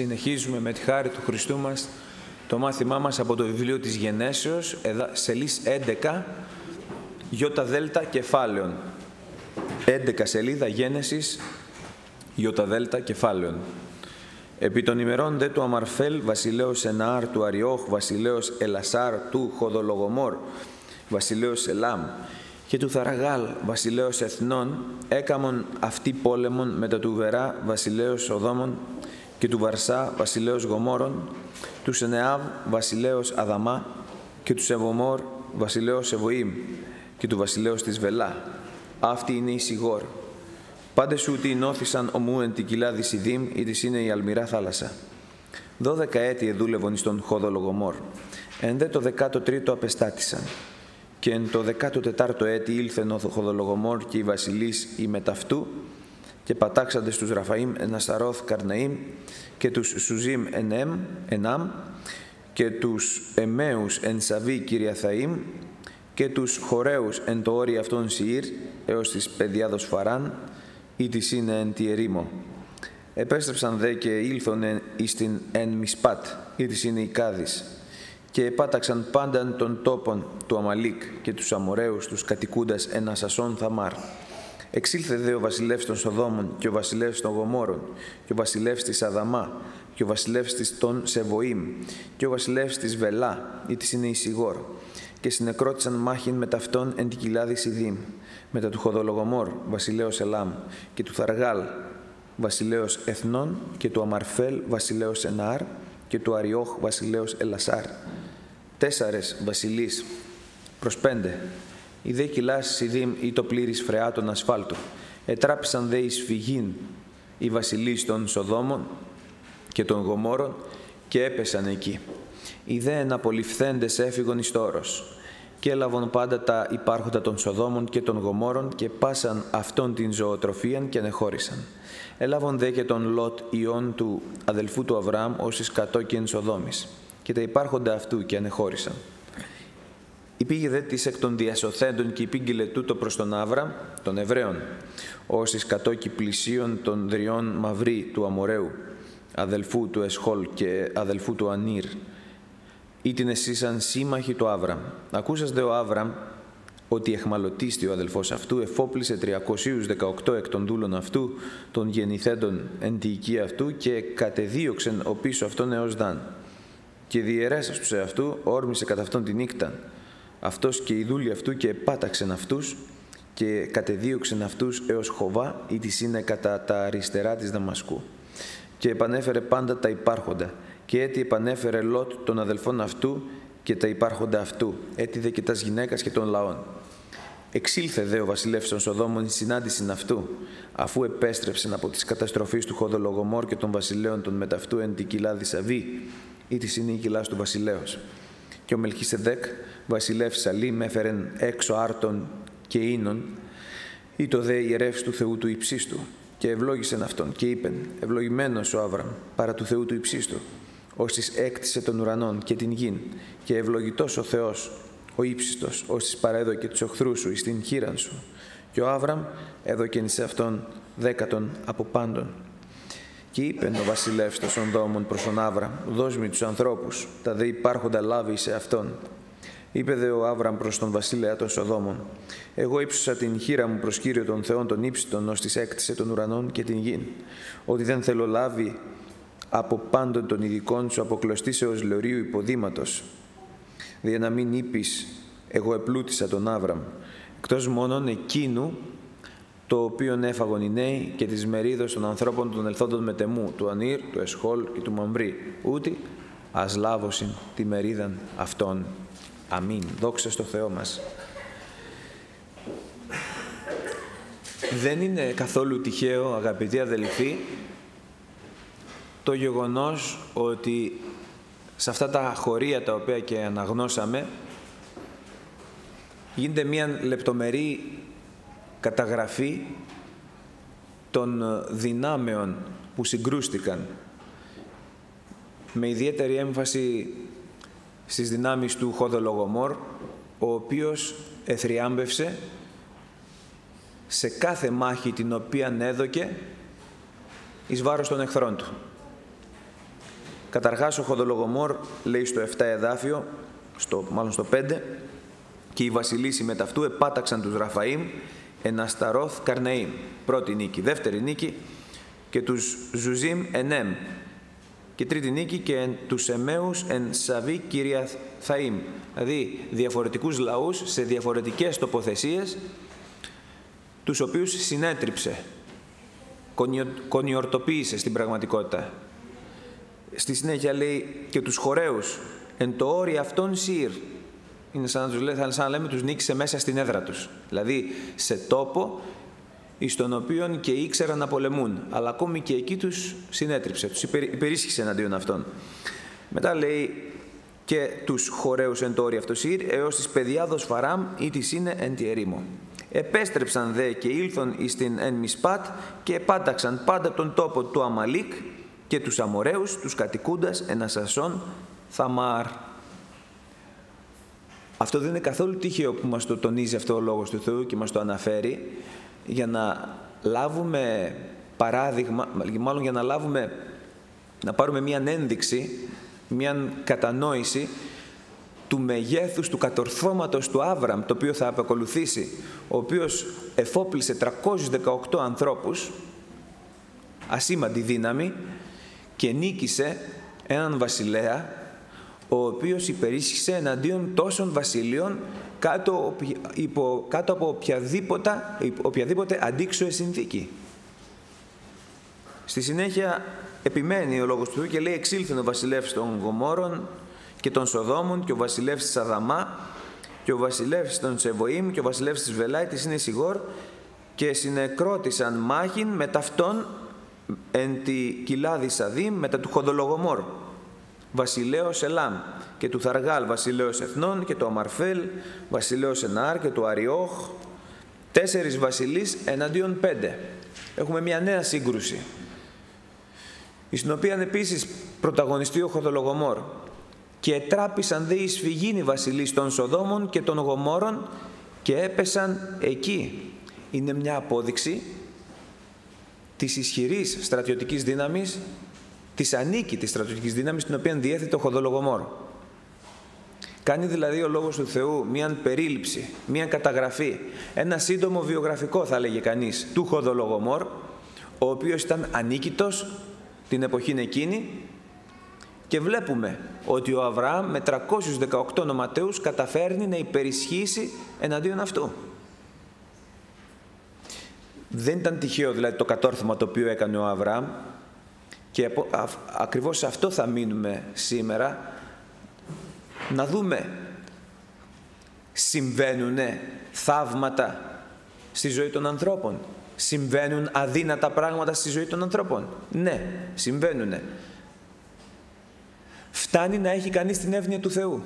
Συνεχίζουμε με τη χάρη του Χριστού μας το μάθημά μας από το βιβλίο της Γενέσεως, σελίς 11, γιώτα δέλτα κεφάλαιων. 11 σελίδα Γένεσης, γιώτα δέλτα κεφάλαιων. Επί των ημερών δε του Αμαρφέλ, βασιλέως Ενάρ, του Αριόχ, βασιλέως Ελασάρ, του Χοδολογομόρ, βασιλέως Ελάμ, και του Θαραγάλ, βασιλέως Εθνών, έκαμον αυτή πόλεμον μετά του Βερά, βασιλέως Οδόμων, και του Βαρσά, βασιλέως Γομόρων, τους Σενεάβ, βασιλέως Αδαμά, και τους Σεβομόρ, βασιλέως Εβοήμ, και του βασιλέως της Βελά. Αυτή είναι η Σιγόρ. Πάντε σου ότι νόθησαν ομού εν την κοιλάδη Σιδήμ, ή της είναι η αλμυρά θάλασσα. Δώδεκα έτη εδούλευον εις τον Χόδο Λογομόρ. Εν δε το δεκάτο τρίτο απεστάτησαν. Και εν το δεκάτο τετάρτο έτη ήλθεν ο Χοδολογομόρ και η βασιλής η μεταυτού και πατάξαντε στους Ραφαΐμ εν Ασταρώθ Καρναΐμ και τους Σουζίμ εν Ενάμ και τους Εμέους εν Σαβή Κυριαθαΐμ και τους Χορέους εν το όρι αυτών Σιήρ έως της Παιδιάδος Φαράν ή της είναι εν τη ερήμο. Επέστρεψαν δε και ήλθον εις την εν Μισπάτ ή της είναι η Κάδης και επάταξαν πάνταν των τόπων του Αμαλίκ και τους Αμοραίους τους κατοικούντας εν Ασασόν Θαμάρ. Εξήλθε δε ο βασιλεύς των Σοδόμων και ο βασιλεύς των Γομόρων και ο βασιλεύς της Αδαμά και ο βασιλεύς της των Σεβοήμ και ο βασιλεύς της Βελά ή της είναι η Σιγόρ και συνεκρότησαν μάχην με ταυτόν εν την κοιλάδη Σιδήμ μετά του Χοδολογομόρ βασιλέως Ελάμ και του Θαργάλ βασιλέως Εθνών και του Αμαρφέλ βασιλέως Ενάρ και του Αριόχ βασιλέως Ελασάρ. Τέσσαρες βασιλείς προς πέντε η δε κοιλάς Σιδήμ ή το πλήρης φρεάτων ασφάλτου. Ετράπησαν δε εις φυγήν οι βασιλείς των Σοδόμων και των Γομόρων και έπεσαν εκεί. Οι δε εναπολυφθέντες έφυγον εις τόρος και έλαβαν πάντα τα υπάρχοντα των Σοδόμων και των Γομόρων και πάσαν αυτόν την ζωοτροφίαν και ανεχώρησαν. Έλαβαν δε και τον Λότ ιών του αδελφού του Αβραάμ ως εις κατόκιν Σοδόμης και τα υπάρχοντα αυτού και ανεχώρησαν. Υπήγε δε της εκ των διασωθέντων και υπήγγειλε τούτο προς τον Άβρα, των Εβραίων, ως εις κατόκι πλησίων των δριών Μαυρί του Αμοραίου, αδελφού του Εσχόλ και αδελφού του Ανήρ, ή την εσύσαν σύμμαχοι του Άβραμ. Ακούσας δε ο Άβραμ ότι εχμαλωτίστη ο αδελφός αυτού εφόπλησε 318 εκ των δούλων αυτού των γεννηθέντων εν τη οικία αυτού και κατεδίωξεν ο πίσω αυτόν έως δάν. Και διαιρέσας τους σε αυτού όρμησε κατά αυτόν τη νύχτα αυτός και οι δούλοι αυτού και επάταξεν αυτούς και κατεδίωξεν αυτούς έως Χοβά ή της είναι κατά τα αριστερά της Δαμασκού. Και επανέφερε πάντα τα υπάρχοντα και έτσι επανέφερε Λότ των αδελφών αυτού και τα υπάρχοντα αυτού, έτσι δε και τας γυναίκας και των λαών. Εξήλθε δε ο βασιλεύς των Σοδόμων η συνάντηση αυτού, αφού επέστρεψεν από τις καταστροφής του Χοδολογομόρ και των βασιλέων των μεταυτού εν την κοιλά Σαβή, ή της είναι η κοιλάς του βασιλέως. Και ο Μελχισεδέκ, βασιλεύ Σαλήμ, έφερεν έξω άρτων και ίνων, ή το δε ιερεύς του Θεού του υψίστου, και ευλόγησεν αυτόν και είπεν, ευλογημένος ο Άβραμ, παρά του Θεού του υψίστου, ώστις έκτισε τον ουρανόν και την γην, και ευλογητός ο Θεός, ο ύψιστος, ώστις παρέδωκε τους οχθρούς σου εις την χείραν σου. Και ο Άβραμ έδωκεν σε αυτόν δέκατον από πάντων. Και είπε ο βασιλεύς των Σονδόμων προς τον Άβραμ, δώσ' μου τους ανθρώπους, τα δε υπάρχοντα λάβει σε αυτόν. Είπε δε ο Άβραμ προς τον βασίλεα των Σοδόμων, εγώ ύψωσα την χείρα μου προς Κύριο των Θεών των ύψιτων, ως της έκτισε των ουρανών και την γην, ότι δεν θέλω λάβει από πάντων των ειδικών σου αποκλωστήσεως λεωρίου υποδήματος, δια να μην είπεις, εγώ επλούτησα τον Άβραμ, εκτός μόνον εκείνου το οποίο έφαγον οι νέοι και τις μερίδες των ανθρώπων των ελθόντων μετεμού, του Ανήρ, του Εσχόλ και του Μαμπρί, ούτε ας λάβωσιν τη μερίδαν αυτών. Αμήν. Δόξα στο Θεό μας. Δεν είναι καθόλου τυχαίο, αγαπητοί αδελφοί, το γεγονός ότι σε αυτά τα χωρία τα οποία και αναγνώσαμε γίνεται μια λεπτομερή καταγραφή των δυνάμεων που συγκρούστηκαν με ιδιαίτερη έμφαση στις δυνάμεις του Χόδολογομόρ ο οποίος εθριάμπευσε σε κάθε μάχη την οποία έδωκε εις βάρος των εχθρών του. Καταρχάς ο Χοδολογομόρ λέει στο 7 εδάφιο, στο, μάλλον στο 5, και οι βασιλείς μετ' αυτού επάταξαν τους Ραφαΐμ εν Ασταρώθ Καρναήμ. Πρώτη νίκη. Δεύτερη νίκη και τους Ζουζίμ εν Αμ. Και τρίτη νίκη και τους Εμμαίους εν Σαυή Κιριαθαΐμ. Δηλαδή διαφορετικούς λαούς σε διαφορετικές τοποθεσίες τους οποίους συνέτριψε, κονιορτοποίησε στην πραγματικότητα. Στη συνέχεια λέει και τους χορέους εν το όρι αυτών σύρ. Είναι σαν να, τους λέει, σαν να λέμε τους νίκησε μέσα στην έδρα τους. Δηλαδή σε τόπο εις τον οποίο και ήξεραν να πολεμούν. Αλλά ακόμη και εκεί τους συνέτριψε, τους υπερίσχυσε εναντίον αυτών. Μετά λέει και τους χορέους εν το όρι αυτοσύρ έως της παιδιάδος Φαράμ ή της είναι εν τη ερήμο. Επέστρεψαν δε και ήλθον εις την εν Μισπάτ και επάταξαν πάντα τον τόπο του Αμαλίκ και τους Αμοραίους, τους κατοικούντας εν Ασασόν Θαμάρ. Αυτό δεν είναι καθόλου τυχαίο που μας το τονίζει αυτό ο Λόγος του Θεού και μας το αναφέρει για να λάβουμε παράδειγμα, μάλλον για να λάβουμε, να πάρουμε μια ένδειξη, μια κατανόηση του μεγέθους του κατορθώματος του Άβραμ, το οποίο θα απεκολουθήσει, ο οποίος εφόπλησε 318 ανθρώπους, ασήμαντη δύναμη, και νίκησε έναν βασιλέα, ο οποίος υπερίσχυσε εναντίον τόσων βασιλείων κάτω, υπό, κάτω από οποιαδήποτε, οποιαδήποτε αντίξωες συνθήκη. Στη συνέχεια επιμένει ο Λόγος του Θεού και λέει «Εξήλθεν ο βασιλεύς των Γομόρων και των Σοδόμων και ο βασιλεύς της Αδαμά και ο βασιλεύς των Σεβοήμ και ο βασιλεύς της Βελάη της είναι Σιγόρ και συνεκρότησαν μάχην με ταυτόν εν τη κοιλάδη Σαδήμ μετά του Χοδολογομόρ βασιλέος Ελάμ και του Θαργάλ βασιλέος Εθνών και του Αμαρφέλ βασιλέος Ενάρ και του Αριόχ τέσσερις βασιλείς εναντίον πέντε. Έχουμε μια νέα σύγκρουση στην οποία επίσης πρωταγωνιστεί ο Χοδολογομόρ και τράπησαν δε εις φυγίνοι βασιλείς των Σοδόμων και των Γομόρων και έπεσαν εκεί. Είναι μια απόδειξη της ισχυρής στρατιωτικής δύναμης της ανίκητης στρατιωτικής δύναμης την οποία διέθετε ο Χοδολογομόρο. Κάνει δηλαδή ο Λόγος του Θεού μια περίληψη, μια καταγραφή, ένα σύντομο βιογραφικό θα λέγε κανείς του Χοδολογομόρ, ο οποίος ήταν ανίκητος την εποχή εκείνη και βλέπουμε ότι ο Αβραάμ με 318 νοματέους καταφέρνει να υπερισχύσει εναντίον αυτού. Δεν ήταν τυχαίο δηλαδή το κατόρθωμα το οποίο έκανε ο Αβραάμ και ακριβώς σε αυτό θα μείνουμε σήμερα να δούμε συμβαίνουν θαύματα στη ζωή των ανθρώπων. Συμβαίνουν αδύνατα πράγματα στη ζωή των ανθρώπων. Ναι, συμβαίνουν. Φτάνει να έχει κανείς την εύνοια του Θεού.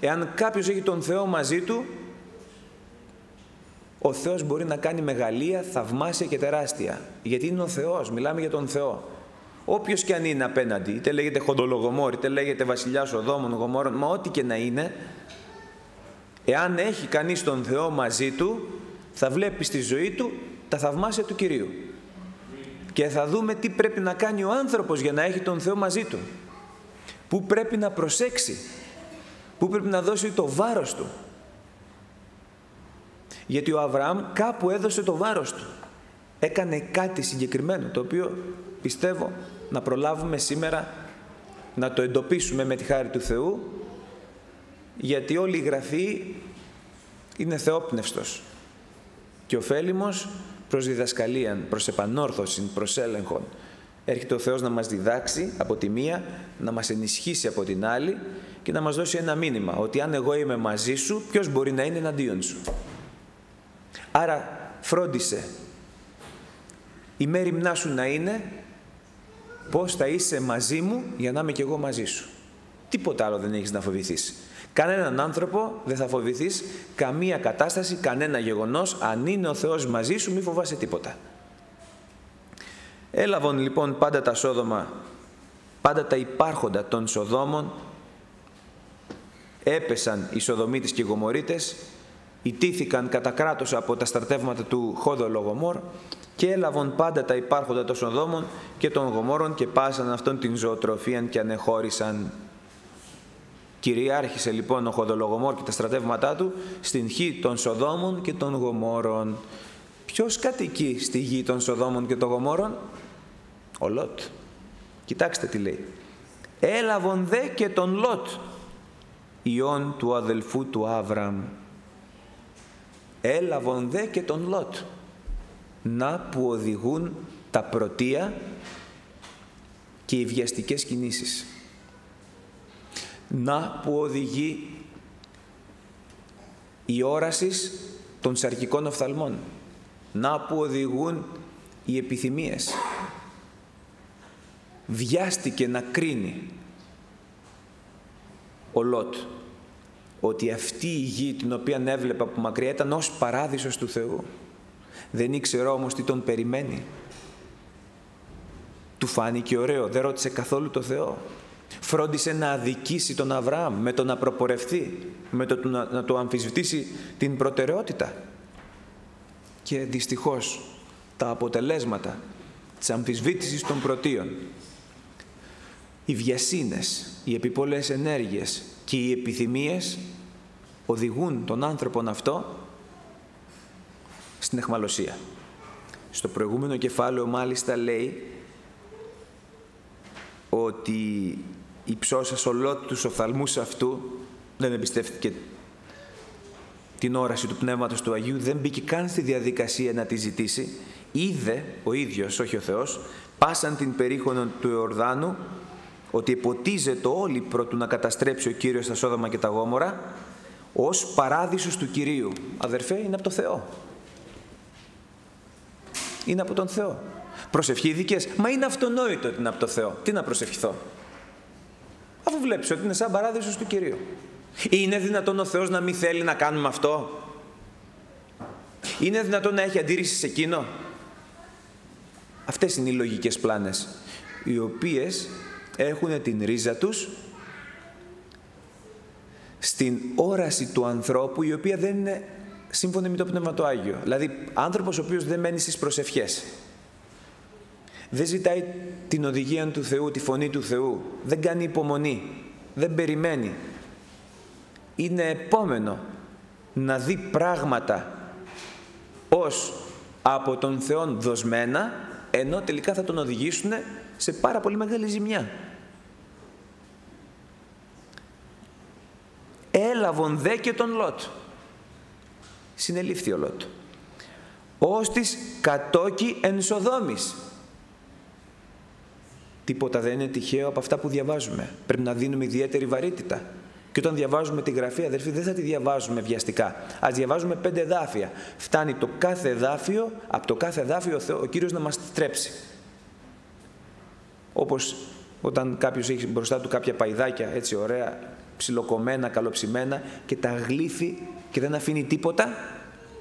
Εάν κάποιος έχει τον Θεό μαζί του, ο Θεός μπορεί να κάνει μεγαλεία, θαυμάσια και τεράστια. Γιατί είναι ο Θεός, μιλάμε για τον Θεό. Όποιος και αν είναι απέναντι, είτε λέγεται χοντολογομόρ, είτε λέγεται βασιλιάς οδόμων, γομόρων, μα ό,τι και να είναι, εάν έχει κανείς τον Θεό μαζί του, θα βλέπει στη ζωή του τα θαυμάσια του Κυρίου. Και θα δούμε τι πρέπει να κάνει ο άνθρωπος για να έχει τον Θεό μαζί του. Πού πρέπει να προσέξει. Πού πρέπει να δώσει το βάρος του. Γιατί ο Αβραάμ κάπου έδωσε το βάρος του. Έκανε κάτι συγκεκριμένο, το οποίο πιστεύω να προλάβουμε σήμερα να το εντοπίσουμε με τη χάρη του Θεού, γιατί όλη η Γραφή είναι θεόπνευστος και ωφέλιμος προς διδασκαλίαν, προς επανόρθωση, προς έλεγχον. Έρχεται ο Θεός να μας διδάξει από τη μία, να μας ενισχύσει από την άλλη και να μας δώσει ένα μήνυμα, ότι αν εγώ είμαι μαζί σου, ποιος μπορεί να είναι εναντίον σου. Άρα φρόντισε η μέρη σου να είναι πώς θα είσαι μαζί μου για να είμαι κι εγώ μαζί σου. Τίποτα άλλο δεν έχεις να φοβηθείς. Κανέναν άνθρωπο δεν θα φοβηθείς, καμία κατάσταση, κανένα γεγονός. Αν είναι ο Θεός μαζί σου, μη φοβάσαι τίποτα. Έλαβαν λοιπόν πάντα τα σόδομα, πάντα τα υπάρχοντα των Σοδόμων, έπεσαν οι Σοδομίτες και οι Γομορίτες ιτήθηκαν κατά κράτος από τα στρατεύματα του Χόδο Λογομόρ και έλαβαν πάντα τα υπάρχοντα των Σοδόμων και των Γομόρων και πάσαν αυτόν την ζωοτροφίαν και ανεχώρησαν. Κυριάρχησε λοιπόν ο Χοδολογομόρ και τα στρατεύματά του στην γη των Σοδόμων και των Γομόρων. Ποιος κατοικεί στη γη των Σοδόμων και των Γομόρων; Ο Λότ. Κοιτάξτε τι λέει. Έλαβον δε και τον Λότ, ιόν του αδελφού του Άβραμ. Έλαβον δε και τον Λότ να που οδηγούν τα πρωτεία και οι βιαστικές κινήσεις. Να που οδηγεί η όρασης των σαρκικών οφθαλμών. Να που οδηγούν οι επιθυμίες. Βιάστηκε να κρίνει ο Λότ ότι αυτή η γη την οποία έβλεπε από μακριά ήταν ως παράδεισος του Θεού. Δεν ήξερε όμως τι τον περιμένει. Του φάνηκε ωραίο, δεν ρώτησε καθόλου το Θεό. Φρόντισε να αδικήσει τον Αβραάμ με το να προπορευθεί, με το να, να το αμφισβητήσει την προτεραιότητα. Και δυστυχώς τα αποτελέσματα της αμφισβήτησης των πρωτείων, οι βιασύνες, οι επιπολές ενέργειες και οι επιθυμίες οδηγούν τον άνθρωπον αυτό στην εχμαλωσία. Στο προηγούμενο κεφάλαιο μάλιστα λέει ότι η ψώσα ολόκληρου τους οφθαλμούς αυτού δεν εμπιστεύτηκε την όραση του Πνεύματος του Αγίου, δεν μπήκε καν στη διαδικασία να τη ζητήσει. Είδε ο ίδιος, όχι ο Θεός, πάσαν την περίχωνο του Ιορδάνου ότι υποτίζεται όλοι προτού να καταστρέψει ο Κύριος τα Σόδομα και τα Γόμορα ως παράδεισος του Κυρίου. Αδερφέ, είναι από το Θεό είναι από τον Θεό. Προσευχή δικές, μα είναι αυτονόητο ότι είναι από τον Θεό. Τι να προσευχηθώ; Αφού βλέπεις ότι είναι σαν παράδεισος του Κυρίου. Είναι δυνατόν ο Θεός να μην θέλει να κάνουμε αυτό; Είναι δυνατόν να έχει αντίρρηση σε εκείνο; Αυτές είναι οι λογικές πλάνες, οι οποίες έχουν την ρίζα τους στην όραση του ανθρώπου, η οποία δεν είναι σύμφωνα με το Πνεύμα το Άγιο. Δηλαδή, άνθρωπος ο οποίος δεν μένει στις προσευχές. Δεν ζητάει την οδηγία του Θεού, τη φωνή του Θεού. Δεν κάνει υπομονή. Δεν περιμένει. Είναι επόμενο να δει πράγματα ως από τον Θεό δοσμένα, ενώ τελικά θα τον οδηγήσουν σε πάρα πολύ μεγάλη ζημιά. Έλαβον δε και τον Λότ συνελήφθη ο Λότ. Ως της κατόκι ενσοδόμης. Τίποτα δεν είναι τυχαίο από αυτά που διαβάζουμε. Πρέπει να δίνουμε ιδιαίτερη βαρύτητα. Και όταν διαβάζουμε τη γραφή, αδερφοί, δεν θα τη διαβάζουμε βιαστικά. Ας διαβάζουμε πέντε εδάφια. Φτάνει το κάθε εδάφιο, από το κάθε εδάφιο ο, Θεό, ο Κύριος να μας τρέψει. Όπως όταν κάποιος έχει μπροστά του κάποια παϊδάκια, έτσι ωραία, ψιλοκομμένα, καλοψημένα και τα γλύφει και δεν αφήνει τίποτα,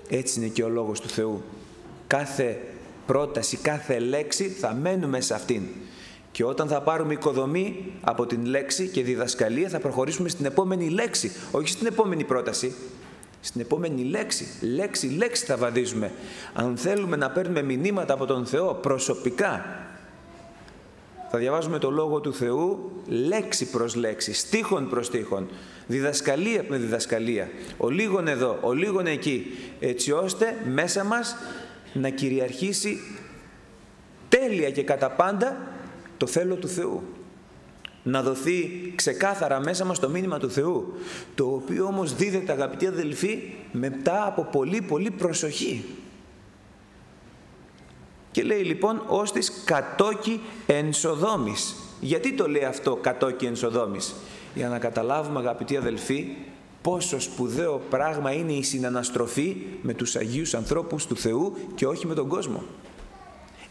έτσι είναι και ο Λόγος του Θεού. Κάθε πρόταση, κάθε λέξη θα μένουμε σε αυτήν. Και όταν θα πάρουμε οικοδομή από την λέξη και διδασκαλία θα προχωρήσουμε στην επόμενη λέξη, όχι στην επόμενη πρόταση, στην επόμενη λέξη. Λέξη, λέξη θα βαδίζουμε. Αν θέλουμε να παίρνουμε μηνύματα από τον Θεό προσωπικά, θα διαβάζουμε το Λόγο του Θεού λέξη προς λέξη, στίχον προς στίχον, διδασκαλία με διδασκαλία, ο λίγον εδώ, ο λίγον εκεί, έτσι ώστε μέσα μας να κυριαρχήσει τέλεια και κατά πάντα το θέλω του Θεού. Να δοθεί ξεκάθαρα μέσα μας το μήνυμα του Θεού, το οποίο όμως δίδεται αγαπητοί αδελφοί μετά από πολύ πολύ προσοχή. Και λέει λοιπόν ως της κατόκι ενσοδόμης. Γιατί το λέει αυτό κατόκι ενσοδόμης. Για να καταλάβουμε αγαπητοί αδελφοί πόσο σπουδαίο πράγμα είναι η συναναστροφή με τους Αγίους ανθρώπους του Θεού και όχι με τον κόσμο.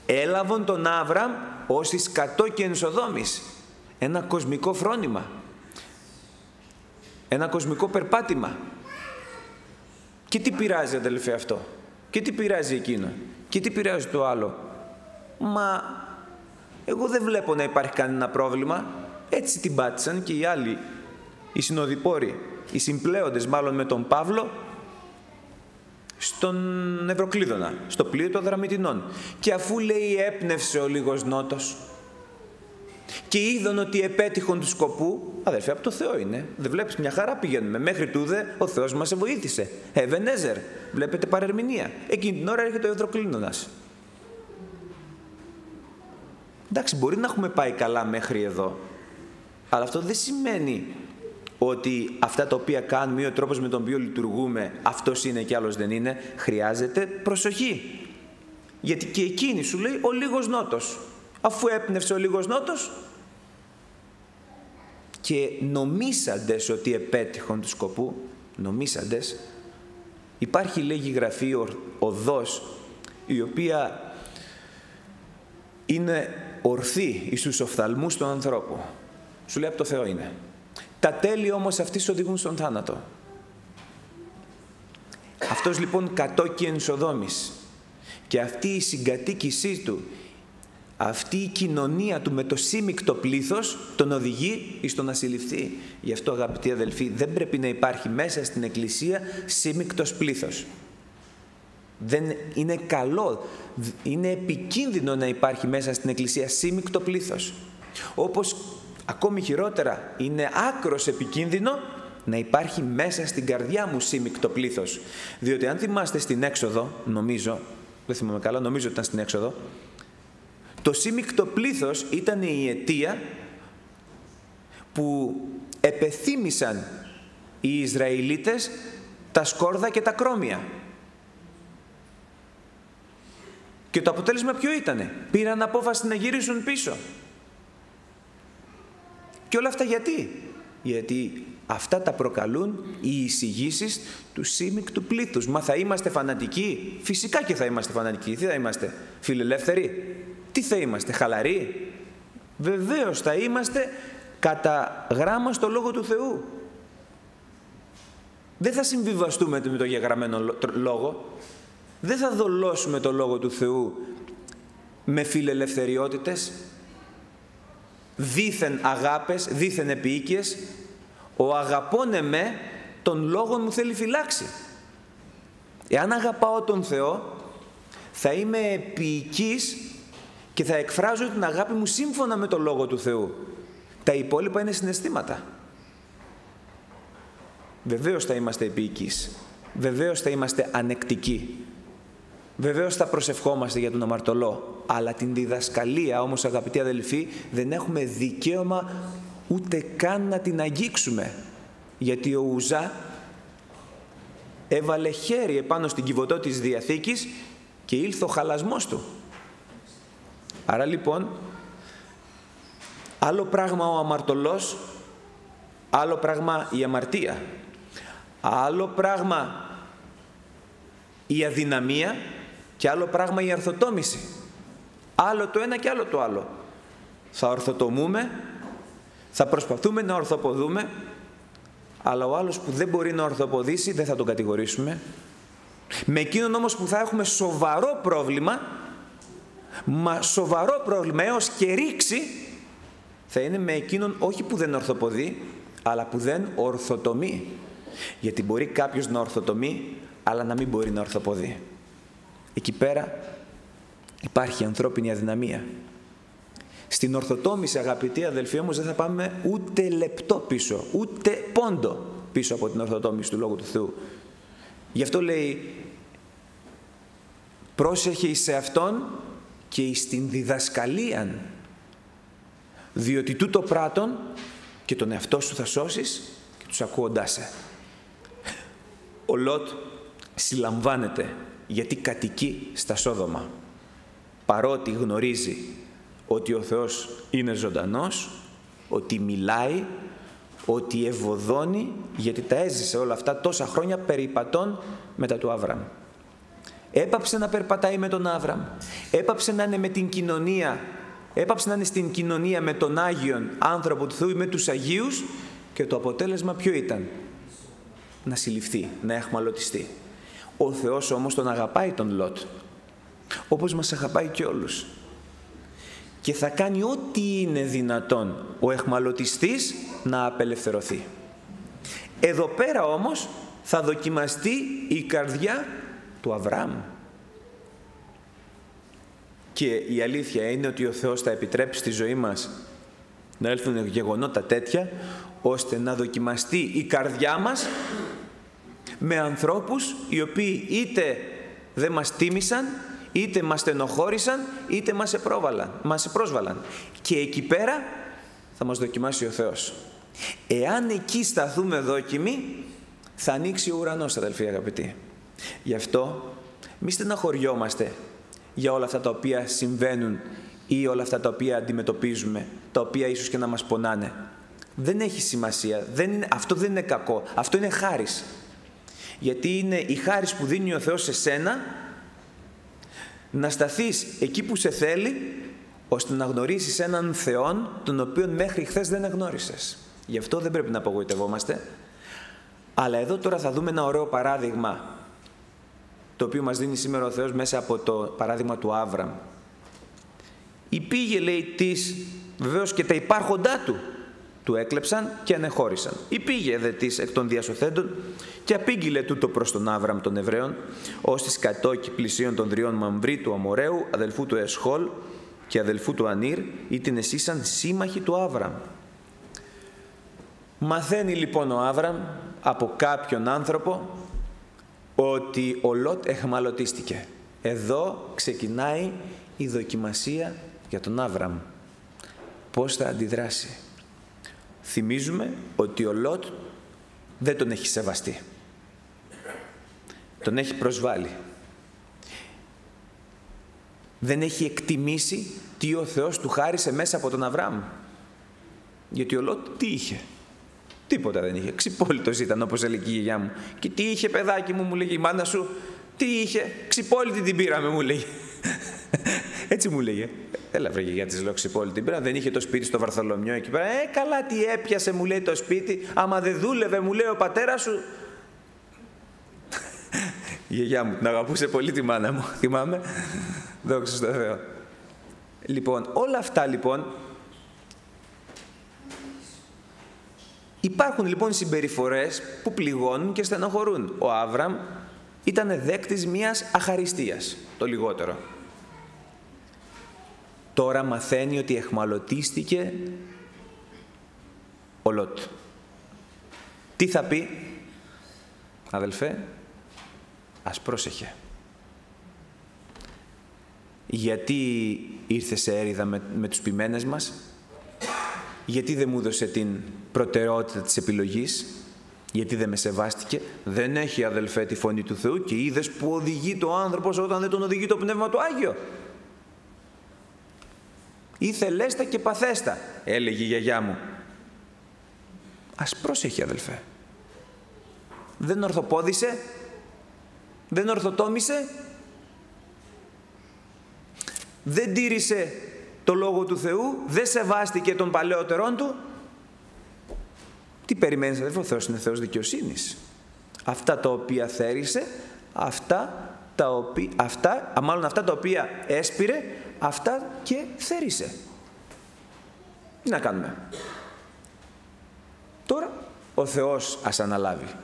Έλαβον τον Άβραμ ως της κατόκι ενσοδόμης. Ένα κοσμικό φρόνημα. Ένα κοσμικό περπάτημα. Και τι πειράζει αδελφέ αυτό; Και τι πειράζει εκείνο; Και τι πειράζει το άλλο; Μα εγώ δεν βλέπω να υπάρχει κανένα πρόβλημα. Έτσι την πάτησαν και οι άλλοι, οι συνοδοιπόροι, οι συμπλέοντες μάλλον με τον Παύλο, στον Ευρωκλείδωνα, στο πλοίο των Δραμητινών. Και αφού λέει έπνευσε ο λίγος νότος και είδαν ότι επέτυχον του σκοπού, αδερφέ, από το Θεό είναι. Δεν βλέπεις, μια χαρά πηγαίνουμε. Μέχρι τούδε ο Θεός μας βοήθησε. Εβενέζερ, βλέπετε παρερμηνία. Εκείνη την ώρα έρχεται ο Ευρωκλείδωνας. Εντάξει, μπορεί να έχουμε πάει καλά μέχρι εδώ, αλλά αυτό δεν σημαίνει ότι αυτά τα οποία κάνουμε ή ο τρόπος με τον οποίο λειτουργούμε αυτός είναι και άλλος δεν είναι, χρειάζεται προσοχή. Γιατί και εκείνη σου λέει ο λίγος νότος. Αφού έπνευσε ο λίγος νότος και νομίσαντες ότι επέτυχον του σκοπού, νομίσαντες, υπάρχει λέγει γραφή οδός η οποία είναι ορθή εις τους οφθαλμούς του ανθρώπου. Σου λέει από το Θεό είναι. Τα τέλη όμως αυτής οδηγούν στον θάνατο. Αυτός λοιπόν κατόκει εν Σοδόμης και αυτή η συγκατοίκησή του, αυτή η κοινωνία του με το σύμικτο πλήθος τον οδηγεί εις το να συλληφθεί. Γι' αυτό αγαπητοί αδελφοί δεν πρέπει να υπάρχει μέσα στην Εκκλησία σύμικτος πλήθος. Δεν είναι καλό, είναι επικίνδυνο να υπάρχει μέσα στην Εκκλησία σύμικτο πλήθος. Όπως Ακόμη χειρότερα, είναι άκρος επικίνδυνο να υπάρχει μέσα στην καρδιά μου σύμικτο πλήθος. Διότι αν θυμάστε στην έξοδο, νομίζω, δεν θυμάμαι καλά, νομίζω ότι ήταν στην έξοδο, το σύμικτο πλήθος ήταν η αιτία που επεθύμησαν οι Ισραηλίτες τα σκόρδα και τα κρόμια. Και το αποτέλεσμα ποιο ήτανε; Πήραν απόφαση να γυρίσουν πίσω. Και όλα αυτά γιατί; Γιατί αυτά τα προκαλούν οι εισηγήσεις του σύμικτου πλήθους. Μα θα είμαστε φανατικοί; Φυσικά και θα είμαστε φανατικοί. Τι θα είμαστε, φιλελεύθεροι; Τι θα είμαστε, χαλαροί; Βεβαίως θα είμαστε κατά γράμμα στο Λόγο του Θεού. Δεν θα συμβιβαστούμε με το γεγραμμένο λόγο. Δεν θα δολώσουμε το Λόγο του Θεού με φιλελευθεριότητες, δίθεν αγάπες, δίθεν επίοικιες, ο αγαπώνε με τον λόγο μου θέλει φυλάξει. Εάν αγαπάω τον Θεό, θα είμαι επίοικης και θα εκφράζω την αγάπη μου σύμφωνα με τον Λόγο του Θεού. Τα υπόλοιπα είναι συναισθήματα. Βεβαίως θα είμαστε επίοικείς. Βεβαίως θα είμαστε ανεκτικοί. Βεβαίως θα προσευχόμαστε για τον αμαρτωλό, αλλά την διδασκαλία όμως αγαπητοί αδελφοί δεν έχουμε δικαίωμα ούτε καν να την αγγίξουμε. Γιατί ο Ουζά έβαλε χέρι επάνω στην κυβωτό της Διαθήκης και ήλθε ο χαλασμός του. Άρα λοιπόν, άλλο πράγμα ο αμαρτωλός, άλλο πράγμα η αμαρτία, άλλο πράγμα η αδυναμία και άλλο πράγμα η αρθοτόμηση. Άλλο το ένα και άλλο το άλλο. Θα ορθοτομούμε, θα προσπαθούμε να ορθοποδούμε, αλλά ο άλλος που δεν μπορεί να ορθοποδήσει δεν θα τον κατηγορήσουμε. Με εκείνον όμως που θα έχουμε σοβαρό πρόβλημα, μα σοβαρό πρόβλημα έως και ρήξη, θα είναι με εκείνον όχι που δεν ορθοποδεί, αλλά που δεν ορθοτομεί. Γιατί μπορεί κάποιος να ορθοτομεί, αλλά να μην μπορεί να ορθοποδεί. Εκεί πέρα υπάρχει ανθρώπινη αδυναμία. Στην ορθοτόμηση, αγαπητοί αδελφοί, όμως δεν θα πάμε ούτε λεπτό πίσω, ούτε πόντο πίσω από την ορθοτόμηση του Λόγου του Θεού. Γι' αυτό λέει, πρόσεχε σε Αυτόν και εις την διδασκαλίαν, διότι τούτο πράτον και τον εαυτό σου θα σώσεις και τους ακούοντάς σε. Ο Λότ συλλαμβάνεται γιατί κατοικεί στα Σόδομα. Παρότι γνωρίζει ότι ο Θεός είναι ζωντανός, ότι μιλάει, ότι ευωδώνει, γιατί τα έζησε όλα αυτά τόσα χρόνια περιπατών μετά του Άβραμ. Έπαψε να περπατάει με τον Άβραμ, έπαψε να είναι με την κοινωνία, έπαψε να είναι στην κοινωνία με τον Άγιον άνθρωπο του Θεού ή με τους Αγίους και το αποτέλεσμα ποιο ήταν; Να συλληφθεί, να εχμαλωτιστεί. Ο Θεός όμως τον αγαπάει τον Λότ, όπως μας αγαπάει και όλους. Και θα κάνει ό,τι είναι δυνατόν ο εχμαλωτιστής να απελευθερωθεί. Εδώ πέρα όμως θα δοκιμαστεί η καρδιά του Αβραάμ. Και η αλήθεια είναι ότι ο Θεός θα επιτρέψει στη ζωή μας να έλθουν γεγονότα τέτοια, ώστε να δοκιμαστεί η καρδιά μας με ανθρώπους οι οποίοι είτε δεν μας τίμησαν, είτε μας στενοχώρησαν, είτε μας, επρόβαλαν, μας πρόσβαλαν. Και εκεί πέρα θα μας δοκιμάσει ο Θεός. Εάν εκεί σταθούμε δόκιμοι, θα ανοίξει ο ουρανός, αδελφοί αγαπητοί. Γι' αυτό μη στεναχωριόμαστε για όλα αυτά τα οποία συμβαίνουν ή όλα αυτά τα οποία αντιμετωπίζουμε, τα οποία ίσως και να μας πονάνε. Δεν έχει σημασία. Δεν αυτό δεν είναι κακό. Αυτό είναι χάρις. Γιατί είναι η χάρις που δίνει ο Θεός σε σένα να σταθείς εκεί που σε θέλει ώστε να γνωρίσεις έναν Θεόν τον οποίο μέχρι χθες δεν εγνώρισες. Γι' αυτό δεν πρέπει να απογοητευόμαστε. Αλλά εδώ τώρα θα δούμε ένα ωραίο παράδειγμα το οποίο μας δίνει σήμερα ο Θεός μέσα από το παράδειγμα του Άβραμ. Υπήγε λέει της βεβαίως και τα υπάρχοντά του του έκλεψαν και ανεχώρησαν. Υπήγε δε της εκ των διασωθέντων και απήγγειλε τούτο προς τον Άβραμ των Εβραίων ως της κατόκι πλησίων των δριών Μαμβρή του Αμοραίου αδελφού του Εσχόλ και αδελφού του Ανήρ ή την εσύσαν σύμμαχοι του Άβραμ. Μαθαίνει λοιπόν ο Άβραμ από κάποιον άνθρωπο ότι ο Λότ εχμαλωτίστηκε. Εδώ ξεκινάει η δοκιμασία για τον Άβραμ. Πώς θα αντιδράσει. Θυμίζουμε ότι ο Λότ δεν τον έχει σεβαστεί. Τον έχει προσβάλει. Δεν έχει εκτιμήσει τι ο Θεός του χάρισε μέσα από τον Αβραάμ. Γιατί ο Λότ τι είχε; Τίποτα δεν είχε. Ξυπόλυτος ήταν όπως έλεγε η γιαγιά μου. Και τι είχε παιδάκι μου, μου λέγει η μάνα σου. Τι είχε. Ξυπόλυτη την πήραμε, μου λέγει. Έτσι μου λέγε. Έλα βρε για της λέω ξυπόλυτη την Δεν είχε το σπίτι στο Βαρθολομιό εκεί πέρα. Ε, καλά τι έπιασε μου λέει το σπίτι. Άμα δεν δούλευε μου λέει ο πατέρας σου. η γιαγιά μου την αγαπούσε πολύ τη μάνα μου. Θυμάμαι. Δόξα στο Θεό. Λοιπόν, όλα αυτά λοιπόν Υπάρχουν λοιπόν συμπεριφορές που πληγώνουν και στενοχωρούν. Ο Άβραμ ήταν δέκτης μιας αχαριστίας, το λιγότερο. Τώρα μαθαίνει ότι εχμαλωτίστηκε ο Λότ. Τι θα πει, αδελφέ, ας πρόσεχε. Γιατί ήρθε σε έρηδα με, με τους ποιμένες μας, γιατί δεν μου έδωσε την προτεραιότητα της επιλογής, γιατί δεν με σεβάστηκε, δεν έχει αδελφέ τη φωνή του Θεού και είδες που οδηγεί το άνθρωπος όταν δεν τον οδηγεί το Πνεύμα του Άγιο; Ήθελέστα και παθέστα, έλεγε η γιαγιά μου. Ας πρόσεχε αδελφέ. Δεν ορθοπόδησε, δεν ορθοτόμησε, δεν τήρησε το Λόγο του Θεού, δεν σεβάστηκε τον παλαιότερον του. Τι περιμένεις αδελφό, ο Θεός είναι Θεός δικαιοσύνης. Αυτά τα οποία θέρισε, αυτά τα οποία, αυτά, μάλλον αυτά τα οποία έσπηρε, αυτά και θέρισε. Τι να κάνουμε; Τώρα ο Θεός ας αναλάβει.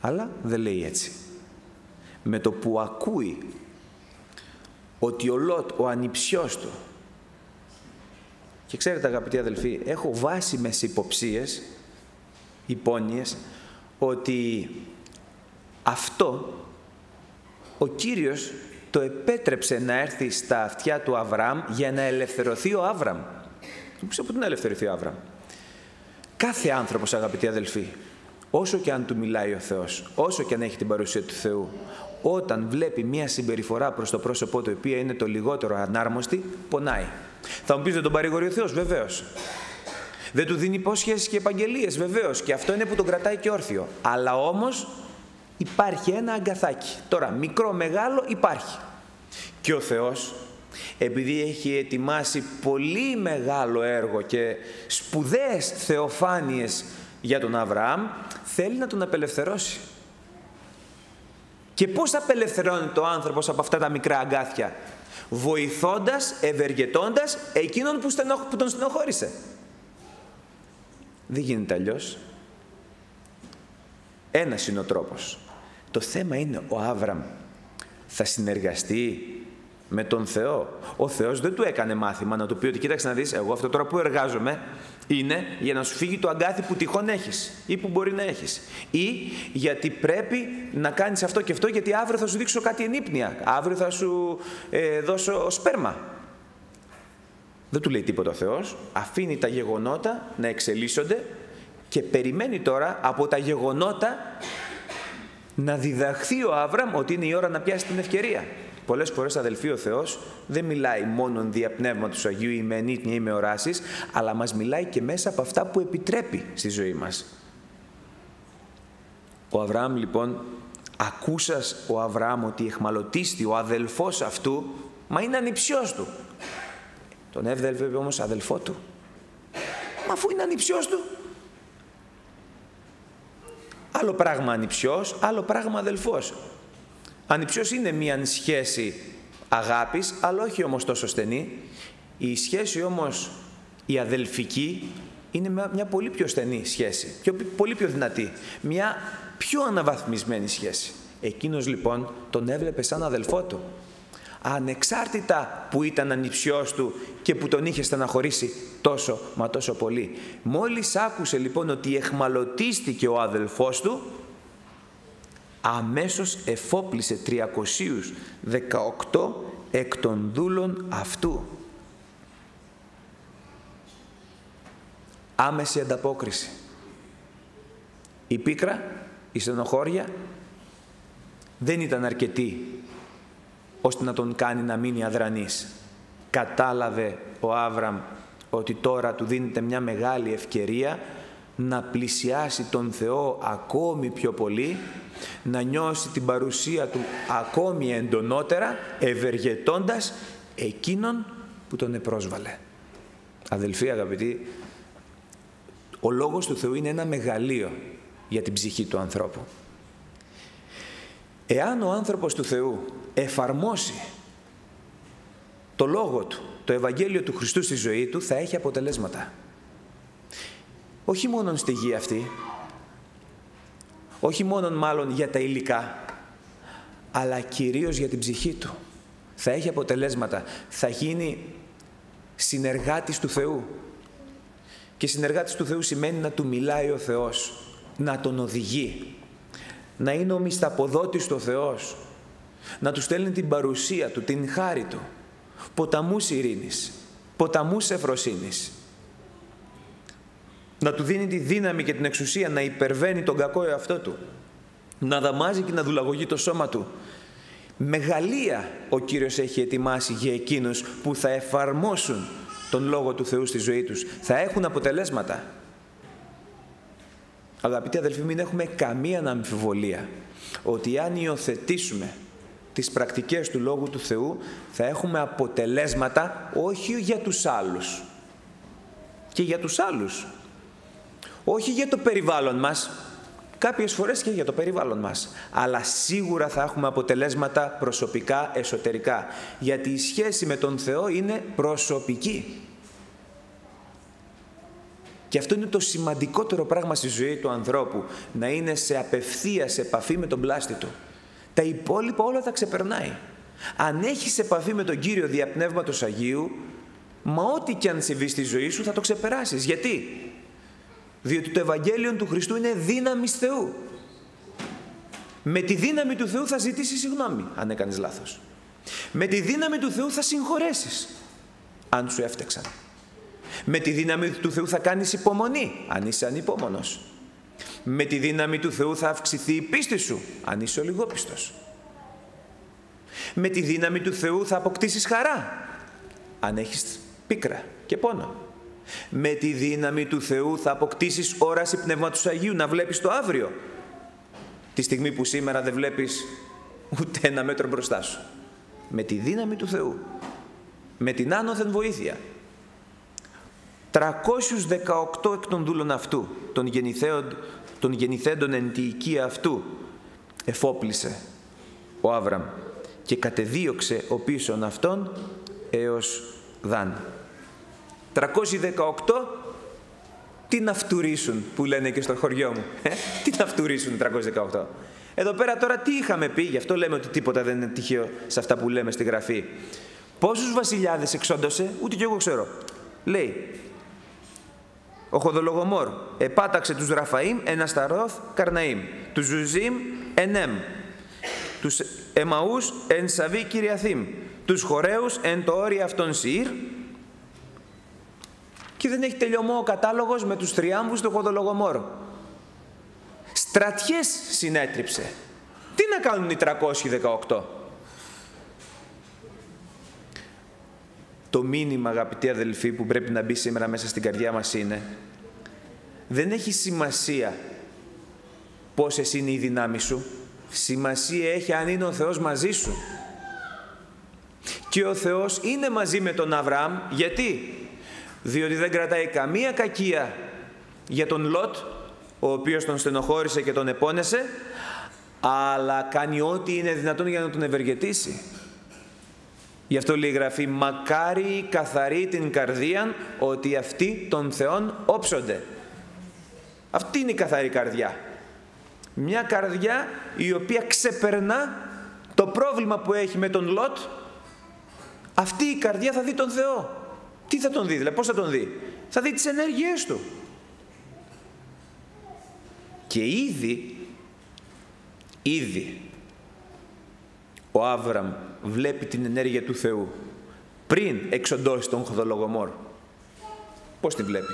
Αλλά δεν λέει έτσι. Με το που ακούει ότι ο Λότ, ο ανιψιός του, και ξέρετε αγαπητοί αδελφοί, έχω βάσιμες υποψίες, υπόνοιες, ότι αυτό ο Κύριος το επέτρεψε να έρθει στα αυτιά του Αβραάμ για να ελευθερωθεί ο Άβραμ. Δεν ξέρω πού να ελευθερωθεί ο Άβραμ. Κάθε άνθρωπος αγαπητοί αδελφοί, όσο και αν του μιλάει ο Θεός, όσο και αν έχει την παρουσία του Θεού, όταν βλέπει μια συμπεριφορά προς το πρόσωπό του, η οποία είναι το λιγότερο ανάρμοστη, πονάει. Θα μου πεις δεν τον παρηγορεί ο Θεός, βεβαίως. Δεν του δίνει υπόσχεσεις και επαγγελίες, βεβαίως. Και αυτό είναι που τον κρατάει και όρθιο. Αλλά όμως υπάρχει ένα αγκαθάκι. Τώρα, μικρό, μεγάλο, υπάρχει. Και ο Θεός, επειδή έχει ετοιμάσει πολύ μεγάλο έργο και σπουδαίες θεοφάνειες για τον Αβραάμ, θέλει να τον απελευθερώσει. Και πώς απελευθερώνει το άνθρωπος από αυτά τα μικρά αγκάθια; Βοηθώντας, ευεργετώντας εκείνον που, που τον στενοχώρησε. Δεν γίνεται αλλιώς. Ένας είναι ο τρόπος. Το θέμα είναι ο Άβραμ θα συνεργαστεί με τον Θεό. Ο Θεός δεν του έκανε μάθημα να του πει ότι κοίταξε να δεις, εγώ αυτό τώρα που εργάζομαι είναι για να σου φύγει το αγκάθι που τυχόν έχεις ή που μπορεί να έχεις. Ή γιατί πρέπει να κάνεις αυτό και αυτό γιατί αύριο θα σου δείξω κάτι ενύπνια. Αύριο θα σου ε, δώσω σπέρμα. Δεν του λέει τίποτα ο Θεός. Αφήνει τα γεγονότα να εξελίσσονται και περιμένει τώρα από τα γεγονότα να διδαχθεί ο Άβραμ ότι είναι η ώρα να πιάσει την ευκαιρία. Πολλές φορές, αδελφοί, ο Θεός δεν μιλάει μόνο δια πνεύματος Αγίου ή με ενίτνια ή με οράσει, αλλά μας μιλάει και μέσα από αυτά που επιτρέπει στη ζωή μας. Ο Αβραάμ λοιπόν, ακούσας ο Αβραάμ ότι εχμαλωτίστη ο αδελφός αυτού, μα είναι ανιψιός του. Τον έβδελβε όμως αδελφό του. Μα αφού είναι ανιψιός του. Άλλο πράγμα ανιψιός, άλλο πράγμα αδελφός. Ανιψιός είναι μια σχέση αγάπης, αλλά όχι όμως τόσο στενή. Η σχέση όμως η αδελφική είναι μια πολύ πιο στενή σχέση, πιο, πολύ πιο δυνατή, μια πιο αναβαθμισμένη σχέση. Εκείνος λοιπόν τον έβλεπε σαν αδελφό του. Ανεξάρτητα που ήταν ανιψιός του και που τον είχε στεναχωρήσει τόσο μα τόσο πολύ. Μόλις άκουσε λοιπόν ότι εχμαλωτίστηκε ο αδελφός του, αμέσως εφόπλησε 318 εκ των δούλων αυτού. Άμεση ανταπόκριση. Η πίκρα, η στενοχώρια δεν ήταν αρκετή ώστε να τον κάνει να μείνει αδρανής. Κατάλαβε ο Άβραμ ότι τώρα του δίνεται μια μεγάλη ευκαιρία να πλησιάσει τον Θεό ακόμη πιο πολύ, να νιώσει την παρουσία Του ακόμη εντονότερα, ευεργετώντας εκείνον που τον επρόσβαλε. Αδελφοί αγαπητοί, ο Λόγος του Θεού είναι ένα μεγαλείο για την ψυχή του ανθρώπου. Εάν ο άνθρωπος του Θεού εφαρμόσει το Λόγο Του, το Ευαγγέλιο του Χριστού στη ζωή του, θα έχει αποτελέσματα όχι μόνο στη γη αυτή, όχι μόνο μάλλον για τα υλικά, αλλά κυρίως για την ψυχή του. Θα έχει αποτελέσματα, θα γίνει συνεργάτης του Θεού. Και συνεργάτης του Θεού σημαίνει να του μιλάει ο Θεός, να τον οδηγεί, να είναι ο μισθαποδότης του Θεός, να του στέλνει την παρουσία του, την χάρη του, ποταμούς ειρήνης, ποταμούς ευφροσύνης, να του δίνει τη δύναμη και την εξουσία να υπερβαίνει τον κακό εαυτό του, να δαμάζει και να δουλαγωγεί το σώμα του. Μεγαλεία ο Κύριος έχει ετοιμάσει για εκείνους που θα εφαρμόσουν τον Λόγο του Θεού στη ζωή τους. Θα έχουν αποτελέσματα. Αγαπητοί αδελφοί, μην έχουμε καμία αμφιβολία ότι αν υιοθετήσουμε τις πρακτικές του Λόγου του Θεού θα έχουμε αποτελέσματα όχι για τους άλλους και για τους άλλους όχι για το περιβάλλον μας, κάποιες φορές και για το περιβάλλον μας, αλλά σίγουρα θα έχουμε αποτελέσματα προσωπικά, εσωτερικά, γιατί η σχέση με τον Θεό είναι προσωπική. Και αυτό είναι το σημαντικότερο πράγμα στη ζωή του ανθρώπου, να είναι σε απευθείας επαφή με τον πλάστη του. Τα υπόλοιπα όλα τα ξεπερνάει. Αν έχεις επαφή με τον Κύριο Διαπνεύματος Αγίου, μα ό,τι και αν συμβεί στη ζωή σου θα το ξεπεράσεις. Γιατί; Διότι το Ευαγγέλιο του Χριστού είναι δύναμη Θεού. Με τη δύναμη του Θεού θα ζητήσεις συγγνώμη αν έκανες λάθος. Με τη δύναμη του Θεού θα συγχωρέσεις αν σου έφτεξαν. Με τη δύναμη του Θεού θα κάνεις υπομονή αν είσαι ανυπόμονος. Με τη δύναμη του Θεού θα αυξηθεί η πίστη σου αν είσαι ολιγόπιστος. Με τη δύναμη του Θεού θα αποκτήσεις χαρά αν έχεις πίκρα και πόνο. Με τη δύναμη του Θεού θα αποκτήσεις όραση Πνεύματος Αγίου να βλέπεις το αύριο. Τη στιγμή που σήμερα δεν βλέπεις ούτε ένα μέτρο μπροστά σου. Με τη δύναμη του Θεού. Με την άνωθεν βοήθεια. 318 εκ των δούλων αυτού, των, των γεννηθέντων εν τη οικία αυτού, εφόπλησε ο Άβραμ και κατεδίωξε ο πίσων αυτών έως Δάν. 318 τι να φτουρίσουν που λένε και στο χωριό μου. Ε; Τι να φτουρίσουν 318. Εδώ πέρα τώρα τι είχαμε πει, γι' αυτό λέμε ότι τίποτα δεν είναι τυχαίο σε αυτά που λέμε στη Γραφή. Πόσους βασιλιάδες εξόντωσε, ούτε κι εγώ ξέρω. Λέει, ο Χοδολογομόρ επάταξε τους Ραφαΐμ εν Ασταρώθ Καρναΐμ, τους Ζουζίμ εν Αμ, τους Εμμαίους εν Σαυή Κιριαθαΐμ, τους Χορραίους εν τω όρει αυτών Σηείρ και δεν έχει τελειωμό ο κατάλογος με τους τριάμβους του Χοδολογομόρ. Στρατιές συνέτριψε. Τι να κάνουν οι 318. Το μήνυμα αγαπητοί αδελφοί που πρέπει να μπει σήμερα μέσα στην καρδιά μας είναι δεν έχει σημασία πόσες είναι οι δυνάμεις σου. Σημασία έχει αν είναι ο Θεός μαζί σου. Και ο Θεός είναι μαζί με τον Αβραάμ. Γιατί; Διότι δεν κρατάει καμία κακία για τον Λότ, ο οποίος τον στενοχώρησε και τον επώνεσε, αλλά κάνει ό,τι είναι δυνατόν για να τον ευεργετήσει. Γι' αυτό λέει η Γραφή «Μακάρι καθαρή την καρδία ότι αυτοί των Θεών όψονται». Αυτή είναι η καθαρή καρδιά. Μια καρδιά η οποία ξεπερνά το πρόβλημα που έχει με τον Λότ. Αυτή η καρδιά θα δει τον Θεό. Τι θα τον δει, δηλαδή πώς θα τον δει; Θα δει τις ενέργειές του. Και ήδη, ήδη, ο Άβραμ βλέπει την ενέργεια του Θεού πριν εξοντώσει τον Χοδολογομόρ. Πώς την βλέπει;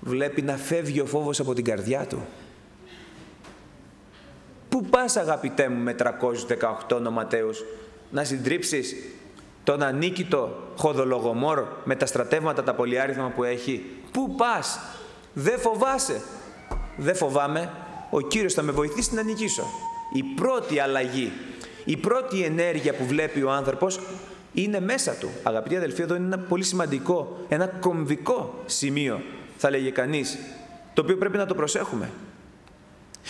Βλέπει να φεύγει ο φόβος από την καρδιά του. Πού πας αγαπητέ μου με 318 νοματέους να συντρίψεις τον ανίκητο Χοδολογομόρ με τα στρατεύματα τα πολυάριθμα που έχει. Πού πας; Δεν φοβάσαι. Δεν φοβάμαι. Ο Κύριος θα με βοηθήσει να νικήσω. Η πρώτη αλλαγή η πρώτη ενέργεια που βλέπει ο άνθρωπος είναι μέσα του. Αγαπητοί αδελφοί, εδώ είναι ένα πολύ σημαντικό, ένα κομβικό σημείο, θα λέγει κανείς, το οποίο πρέπει να το προσέχουμε.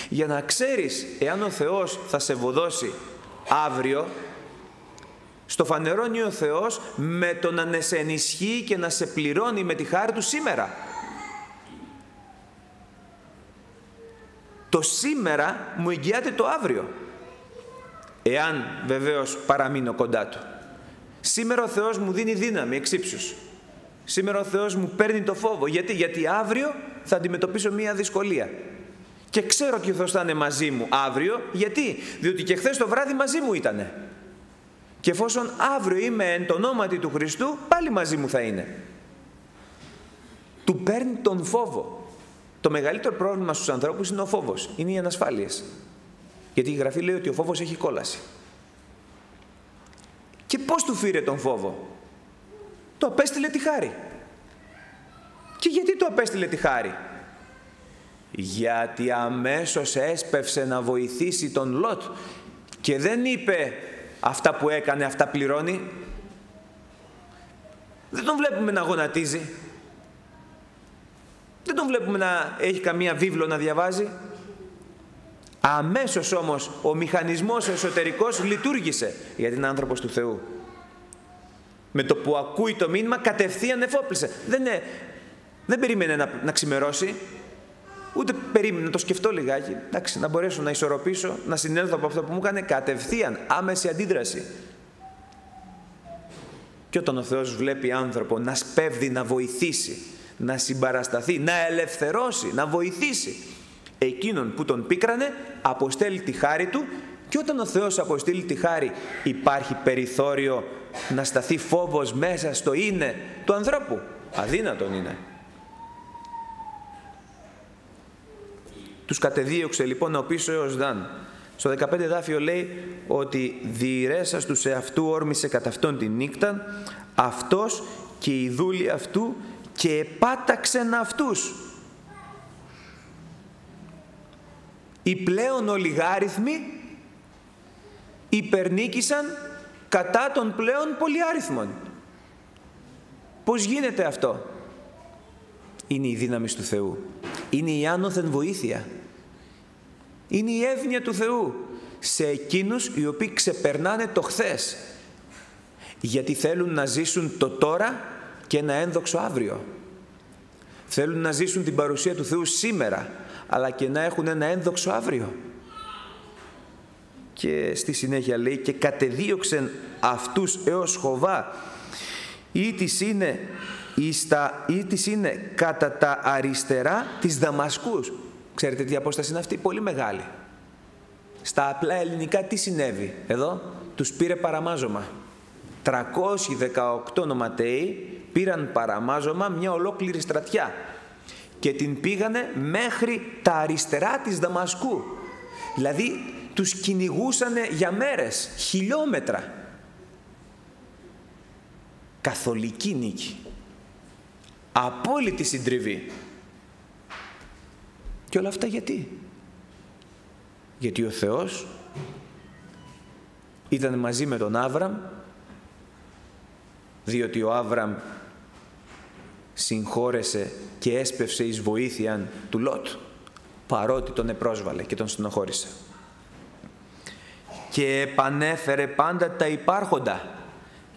Για να ξέρεις εάν ο Θεός θα σε βοδώσει αύριο, στο φανερώνει ο Θεός με το να σε ενισχύει και να σε πληρώνει με τη χάρη Του σήμερα. Το σήμερα μου εγγυάται το αύριο εάν βεβαίως παραμείνω κοντά Του. Σήμερα ο Θεός μου δίνει δύναμη εξύψους. Σήμερα ο Θεός μου παίρνει το φόβο. Γιατί, γιατί αύριο θα αντιμετωπίσω μία δυσκολία. Και ξέρω ότι ο Θεός θα είναι μαζί μου αύριο. Γιατί, διότι και χθες το βράδυ μαζί μου ήτανε. Και εφόσον αύριο είμαι εν το ονόματι του Χριστού, πάλι μαζί μου θα είναι. Του παίρνει τον φόβο. Το μεγαλύτερο πρόβλημα στους ανθρώπους είναι ο φόβος, είναι οι ανασφάλειες. Γιατί η Γραφή λέει ότι ο φόβος έχει κόλαση. Και πώς του φύρε τον φόβο; Το απέστειλε τη χάρη. Και γιατί το απέστειλε τη χάρη; Γιατί αμέσως έσπευσε να βοηθήσει τον Λότ και δεν είπε αυτά που έκανε, αυτά πληρώνει. Δεν τον βλέπουμε να γονατίζει. Δεν τον βλέπουμε να έχει καμία βίβλο να διαβάζει. Αμέσως όμως ο μηχανισμός εσωτερικός λειτουργήσε γιατί είναι άνθρωπος του Θεού. Με το που ακούει το μήνυμα κατευθείαν εφόπλησε. Δεν, είναι, δεν περίμενε να, να ξημερώσει, ούτε περίμενε να το σκεφτώ λιγάκι, εντάξει, να μπορέσω να ισορροπήσω, να συνέλθω από αυτό που μου έκανε κατευθείαν, άμεση αντίδραση. Και όταν ο Θεός βλέπει άνθρωπο να σπέβδει να βοηθήσει, να συμπαρασταθεί, να ελευθερώσει, να βοηθήσει, εκείνον που τον πίκρανε αποστέλει τη χάρη του και όταν ο Θεός αποστείλει τη χάρη υπάρχει περιθώριο να σταθεί φόβος μέσα στο είναι του ανθρώπου. Αδύνατον είναι. Τους κατεδίωξε λοιπόν ο πίσω έως Δαν. Στο 15 δάφιο λέει ότι διηρέσα του σε αυτού όρμησε κατά αυτόν τη νύχτα αυτός και η δούλη αυτού και επάταξεν αυτούς. οι πλέον ολιγάριθμοι υπερνίκησαν κατά των πλέον πολυάριθμων. Πώς γίνεται αυτό; Είναι η δύναμη του Θεού. Είναι η άνωθεν βοήθεια. Είναι η εύνοια του Θεού σε εκείνους οι οποίοι ξεπερνάνε το χθες. Γιατί θέλουν να ζήσουν το τώρα και ένα ένδοξο αύριο. Θέλουν να ζήσουν την παρουσία του Θεού σήμερα αλλά και να έχουν ένα ένδοξο αύριο. Και στη συνέχεια λέει και κατεδίωξεν αυτούς έως χοβά ή της είναι, στα, ή της είναι κατά τα αριστερά της Δαμασκούς. Ξέρετε τι απόσταση είναι αυτή, πολύ μεγάλη. Στα απλά ελληνικά τι συνέβη; Εδώ, τους πήρε παραμάζωμα. 318 νοματέοι πήραν παραμάζωμα μια ολόκληρη στρατιά και την πήγανε μέχρι τα αριστερά της Δαμασκού. Δηλαδή τους κυνηγούσαν για μέρες, χιλιόμετρα. Καθολική νίκη. Απόλυτη συντριβή. Και όλα αυτά γιατί; Γιατί ο Θεός ήταν μαζί με τον Άβραμ διότι ο Άβραμ συγχώρεσε και έσπευσε εις βοήθεια του Λότ παρότι τον επρόσβαλε και τον συνοχώρησε και επανέφερε πάντα τα υπάρχοντα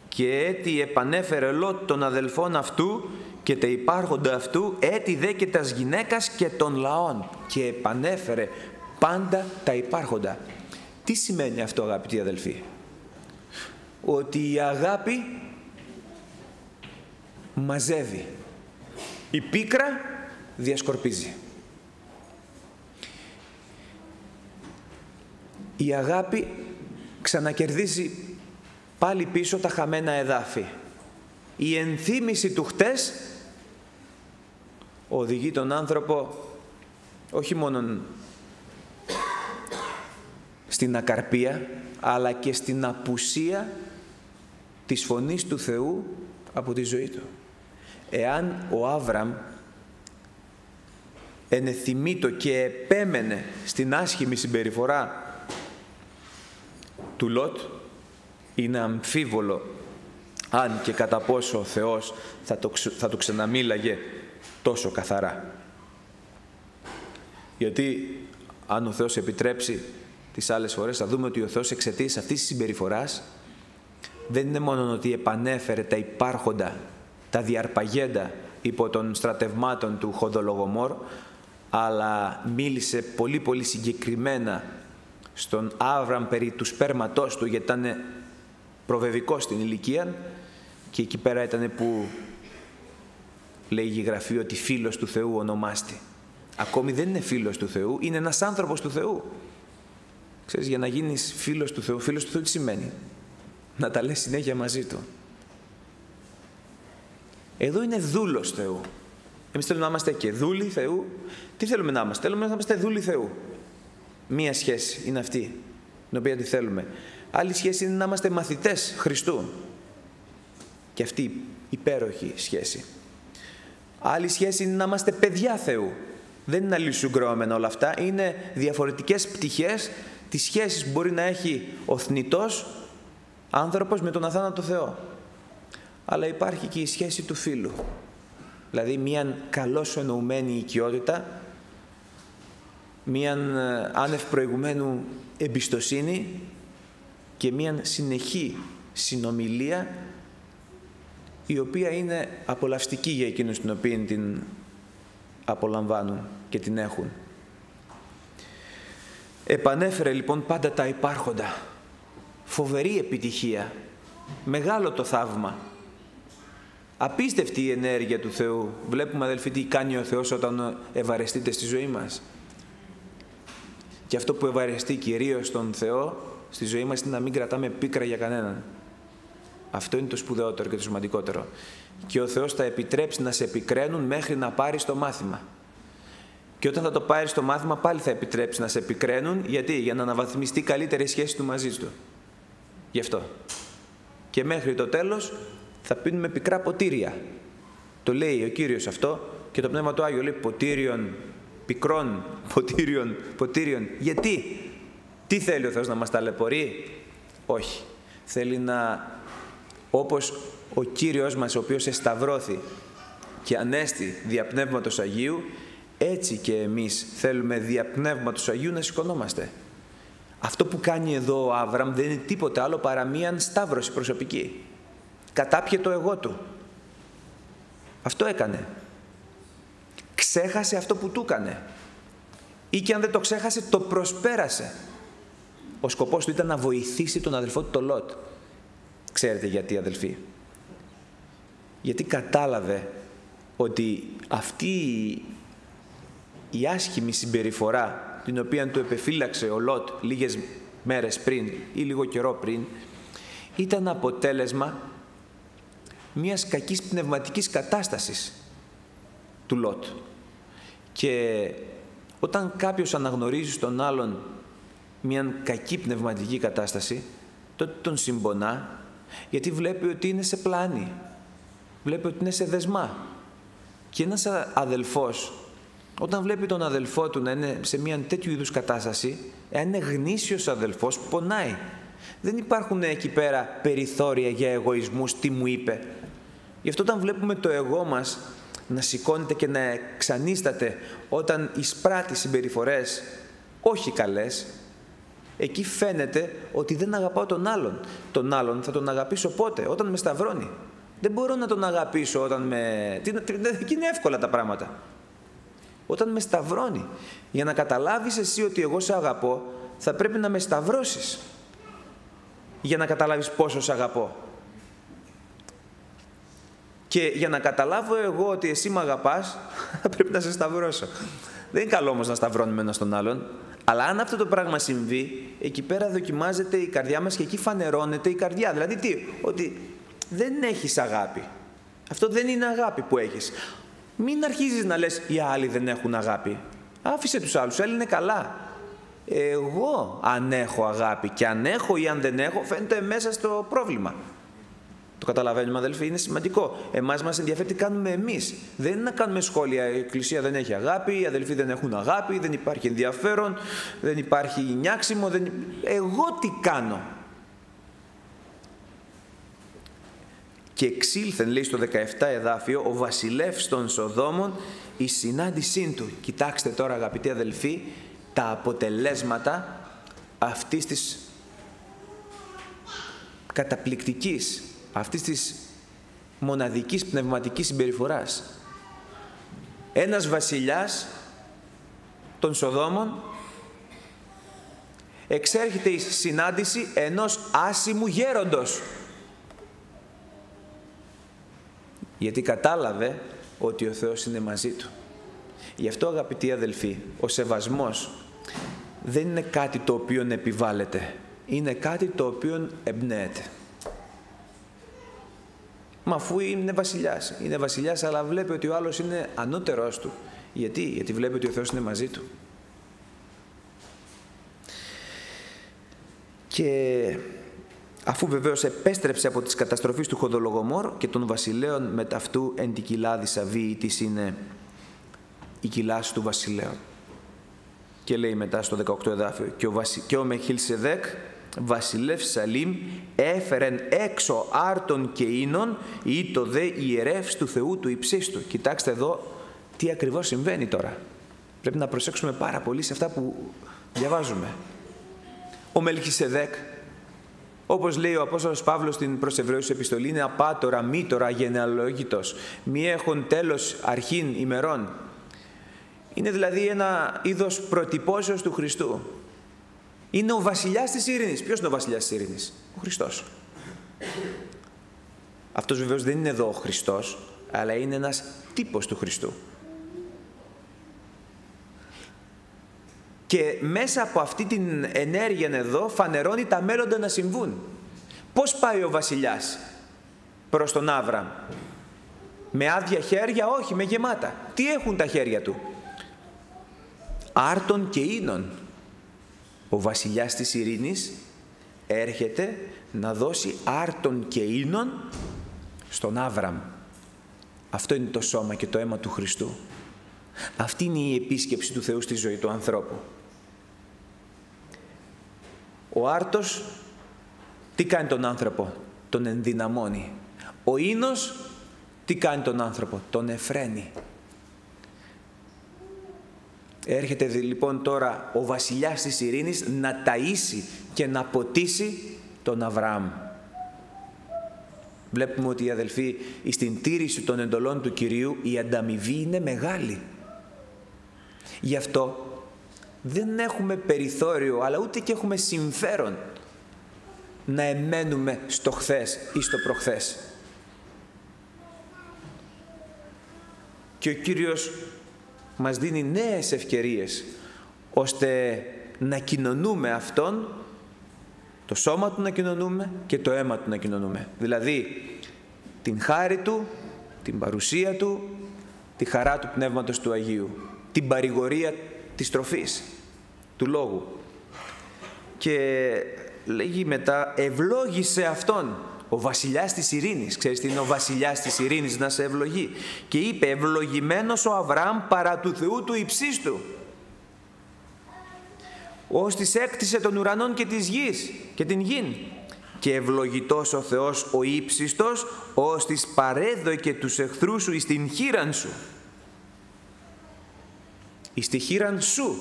και έτι επανέφερε Λότ των αδελφών αυτού και τα υπάρχοντα αυτού έτι δε και τας γυναίκας και των λαών και επανέφερε πάντα τα υπάρχοντα. Τι σημαίνει αυτό αγαπητοί αδελφοί; Ότι η αγάπη μαζεύει. Η πίκρα διασκορπίζει. Η αγάπη ξανακερδίζει πάλι πίσω τα χαμένα εδάφη. Η ενθύμηση του χτες οδηγεί τον άνθρωπο όχι μόνο στην ακαρπία αλλά και στην απουσία της φωνής του Θεού από τη ζωή του. Εάν ο Άβραμ ενεθυμίτο και επέμενε στην άσχημη συμπεριφορά του Λότ, είναι αμφίβολο αν και κατά πόσο ο Θεός θα το, θα το ξαναμίλαγε τόσο καθαρά. Γιατί αν ο Θεός επιτρέψει τις άλλες φορές θα δούμε ότι ο Θεός εξαιτίας αυτής της συμπεριφοράς δεν είναι μόνο ότι επανέφερε τα υπάρχοντα, τα διαρπαγέντα υπό των στρατευμάτων του Χοδολογομόρ, αλλά μίλησε πολύ πολύ συγκεκριμένα στον Άβραμ περί του σπέρματός του, γιατί ήταν προβεβικός στην ηλικία και εκεί πέρα ήταν που λέγει η Γραφή ότι φίλος του Θεού ονομάστη. Ακόμη δεν είναι φίλος του Θεού, είναι ένας άνθρωπος του Θεού. Ξέρεις, για να γίνεις φίλος του Θεού, φίλος του Θεού τι σημαίνει; Να τα λες συνέχεια μαζί Του. Εδώ είναι δούλος Θεού. Εμείς θέλουμε να είμαστε και δούλοι Θεού. Τι θέλουμε να είμαστε; Θέλουμε να είμαστε δούλοι Θεού. Μία σχέση είναι αυτή, την οποία τη θέλουμε. Άλλη σχέση είναι να είμαστε μαθητές Χριστού. Και αυτή υπέροχη σχέση. Άλλη σχέση είναι να είμαστε παιδιά Θεού. Δεν είναι αλληλοσυγκρόμενα όλα αυτά. Είναι διαφορετικές πτυχές της σχέσης που μπορεί να έχει ο θνητός άνθρωπος με τον αθάνατο Θεό. Αλλά υπάρχει και η σχέση του φίλου. Δηλαδή μια καλώς εννοουμένη οικειότητα, μια ε, άνευ προηγουμένου εμπιστοσύνη και μια συνεχή συνομιλία η οποία είναι απολαυστική για εκείνους την οποία την απολαμβάνουν και την έχουν. Επανέφερε λοιπόν πάντα τα υπάρχοντα. Φοβερή επιτυχία. Μεγάλο το θαύμα. Απίστευτη η ενέργεια του Θεού. Βλέπουμε αδελφοί τι κάνει ο Θεός όταν ευαρεστείτε στη ζωή μας. Και αυτό που ευαρεστεί κυρίως τον Θεό στη ζωή μας είναι να μην κρατάμε πίκρα για κανέναν. Αυτό είναι το σπουδαιότερο και το σημαντικότερο. Και ο Θεός θα επιτρέψει να σε επικραίνουν μέχρι να πάρεις το μάθημα. Και όταν θα το πάρεις στο μάθημα, πάλι θα επιτρέψει να σε επικραίνουν. Γιατί, για να αναβαθμιστεί καλύτερη σχέση του μαζί του. Γι' αυτό. Και μέχρι το τέλος θα πίνουμε πικρά ποτήρια. Το λέει ο Κύριος αυτό και το Πνεύμα του Άγιο λέει ποτήριον, πικρών ποτήριον, ποτήριον. Γιατί, τι θέλει ο Θεός να μας ταλαιπωρεί; Όχι. Θέλει να, όπως ο Κύριος μας ο οποίος εσταυρώθη και ανέστη δια Πνεύματος Αγίου, έτσι και εμείς θέλουμε δια Πνεύματος Αγίου να σηκωνόμαστε. Αυτό που κάνει εδώ ο Άβραμ δεν είναι τίποτα άλλο παρά μία σταύρωση προσωπική. Κατάπιε το εγώ του. Αυτό έκανε. Ξέχασε αυτό που του έκανε. Ή και αν δεν το ξέχασε, το προσπέρασε. ο σκοπός του ήταν να βοηθήσει τον αδελφό του τον Λότ. Ξέρετε γιατί αδελφοί; Γιατί κατάλαβε ότι αυτή η άσχημη συμπεριφορά την οποία του επεφύλαξε ο Λότ λίγες μέρες πριν ή λίγο καιρό πριν ήταν αποτέλεσμα μιας κακής πνευματικής κατάστασης του Λότ. Και όταν κάποιος αναγνωρίζει στον άλλον μια κακή πνευματική κατάσταση, τότε τον συμπονά, γιατί βλέπει ότι είναι σε πλάνη, βλέπει ότι είναι σε δεσμά. Και ένας αδελφός, όταν βλέπει τον αδελφό του να είναι σε μια τέτοιου είδους κατάσταση, εάν είναι γνήσιος αδελφός, πονάει. Δεν υπάρχουν εκεί πέρα περιθώρια για εγωισμούς, τι μου είπε. Γι' αυτό όταν βλέπουμε το εγώ μας να σηκώνεται και να εξανίσταται όταν εισπράττει συμπεριφορές όχι καλές, εκεί φαίνεται ότι δεν αγαπάω τον άλλον. Τον άλλον θα τον αγαπήσω πότε, όταν με σταυρώνει. Δεν μπορώ να τον αγαπήσω όταν με... Εκεί είναι εύκολα τα πράγματα. Όταν με σταυρώνει. Για να καταλάβεις εσύ ότι εγώ σε αγαπώ, θα πρέπει να με σταυρώσεις. Για να καταλάβεις πόσο σε αγαπώ. Και για να καταλάβω εγώ ότι εσύ με αγαπάς, θα πρέπει να σε σταυρώσω. Δεν είναι καλό όμως να σταυρώνουμε ένας τον άλλον. Αλλά αν αυτό το πράγμα συμβεί, εκεί πέρα δοκιμάζεται η καρδιά μας και εκεί φανερώνεται η καρδιά. Δηλαδή τι, ότι δεν έχεις αγάπη. Αυτό δεν είναι αγάπη που έχεις. Μην αρχίζεις να λες οι άλλοι δεν έχουν αγάπη. Άφησε τους άλλους, άλλοι είναι καλά. Εγώ αν έχω αγάπη και αν έχω ή αν δεν έχω φαίνεται μέσα στο πρόβλημα. Το καταλαβαίνουμε, αδελφοί, είναι σημαντικό. Εμάς μας ενδιαφέρει τι κάνουμε εμείς. Δεν είναι να κάνουμε σχόλια. Η Εκκλησία δεν έχει αγάπη, οι αδελφοί δεν έχουν αγάπη, δεν υπάρχει ενδιαφέρον, δεν υπάρχει νιάξιμο. Δεν... Εγώ τι κάνω; Και εξήλθεν, λέει στο 17 εδάφιο, ο βασιλεύς των Σοδόμων, η συνάντησή του. Κοιτάξτε τώρα αγαπητοί αδελφοί, τα αποτελέσματα αυτής της καταπληκτικής αυτής της μοναδικής πνευματικής συμπεριφοράς. Ένας βασιλιάς των Σοδόμων εξέρχεται η συνάντηση ενός άσημου γέροντος. Γιατί κατάλαβε ότι ο Θεός είναι μαζί του. Γι' αυτό αγαπητοί αδελφοί, ο σεβασμός δεν είναι κάτι το οποίο επιβάλλεται. Είναι κάτι το οποίο εμπνέεται. Μα αφού είναι βασιλιάς. Είναι βασιλιάς, αλλά βλέπει ότι ο άλλος είναι ανώτερός του. Γιατί; Γιατί βλέπει ότι ο Θεός είναι μαζί του. Και αφού βεβαίως επέστρεψε από τις καταστροφές του Χοδολογομόρ και των βασιλέων με ταυτού εν την κοιλάδη σαβή της είναι η κοιλάση του βασιλέων. Και λέει μετά στο 18 εδάφιο και ο, Βασι... και ο Μεχίλσεδεκ βασιλεύς Σαλήμ έφερεν έξω άρτων και ίνων ή το δε ιερεύς του Θεού του υψίστου. Κοιτάξτε εδώ τι ακριβώς συμβαίνει τώρα. Πρέπει να προσέξουμε πάρα πολύ σε αυτά που διαβάζουμε. Ο Μελχισεδέκ, όπως λέει ο Απόστολος Παύλος στην προς Εβραίους επιστολή, είναι απάτορα, μήτορα, γενεαλόγητος, μη έχουν τέλος αρχήν ημερών. Είναι δηλαδή ένα είδος προτυπώσεως του Χριστού. Είναι ο βασιλιάς της ειρήνης. Ποιος είναι ο βασιλιάς της ειρήνης; Ο Χριστός. Αυτός βεβαίως δεν είναι εδώ ο Χριστός, αλλά είναι ένας τύπος του Χριστού. Και μέσα από αυτή την ενέργεια εδώ φανερώνει τα μέλλοντα να συμβούν. Πώς πάει ο βασιλιάς προς τον Άβραμ; Με άδεια χέρια, όχι, με γεμάτα. Τι έχουν τα χέρια του; Άρτον και ίνων ο βασιλιάς της ειρήνης έρχεται να δώσει άρτον και ίνων στον Άβραμ. Αυτό είναι το σώμα και το αίμα του Χριστού. Αυτή είναι η επίσκεψη του Θεού στη ζωή του ανθρώπου. Ο άρτος τι κάνει τον άνθρωπο, τον ενδυναμώνει. Ο ίνος τι κάνει τον άνθρωπο, τον εφραίνει. Έρχεται λοιπόν τώρα ο βασιλιάς της ειρήνης να ταΐσει και να ποτίσει τον Αβραάμ. Βλέπουμε ότι οι αδελφοί στην τήρηση των εντολών του Κυρίου η ανταμοιβή είναι μεγάλη. Γι' αυτό δεν έχουμε περιθώριο, αλλά ούτε και έχουμε συμφέρον να εμένουμε στο χθες ή στο προχθές. Και ο Κύριος μας δίνει νέες ευκαιρίες ώστε να κοινωνούμε Αυτόν, το σώμα Του να κοινωνούμε και το αίμα Του να κοινωνούμε. Δηλαδή, την χάρη Του, την παρουσία Του, τη χαρά του Πνεύματος του Αγίου, την παρηγορία της τροφής, του Λόγου. Και λέγει μετά, ευλόγησε Αυτόν, ο βασιλιάς της ειρήνης. Ξέρεις τι είναι ο βασιλιάς της ειρήνης να σε ευλογεί. Και είπε, ευλογημένος ο Αβραάμ παρά του Θεού του υψίστου ως της έκτισε των ουρανών και της γης και την γην. Και ευλογητός ο Θεός ο ύψιστος, ως της παρέδωκε τους εχθρούς σου εις την χείραν σου. Εις τη χείραν σου.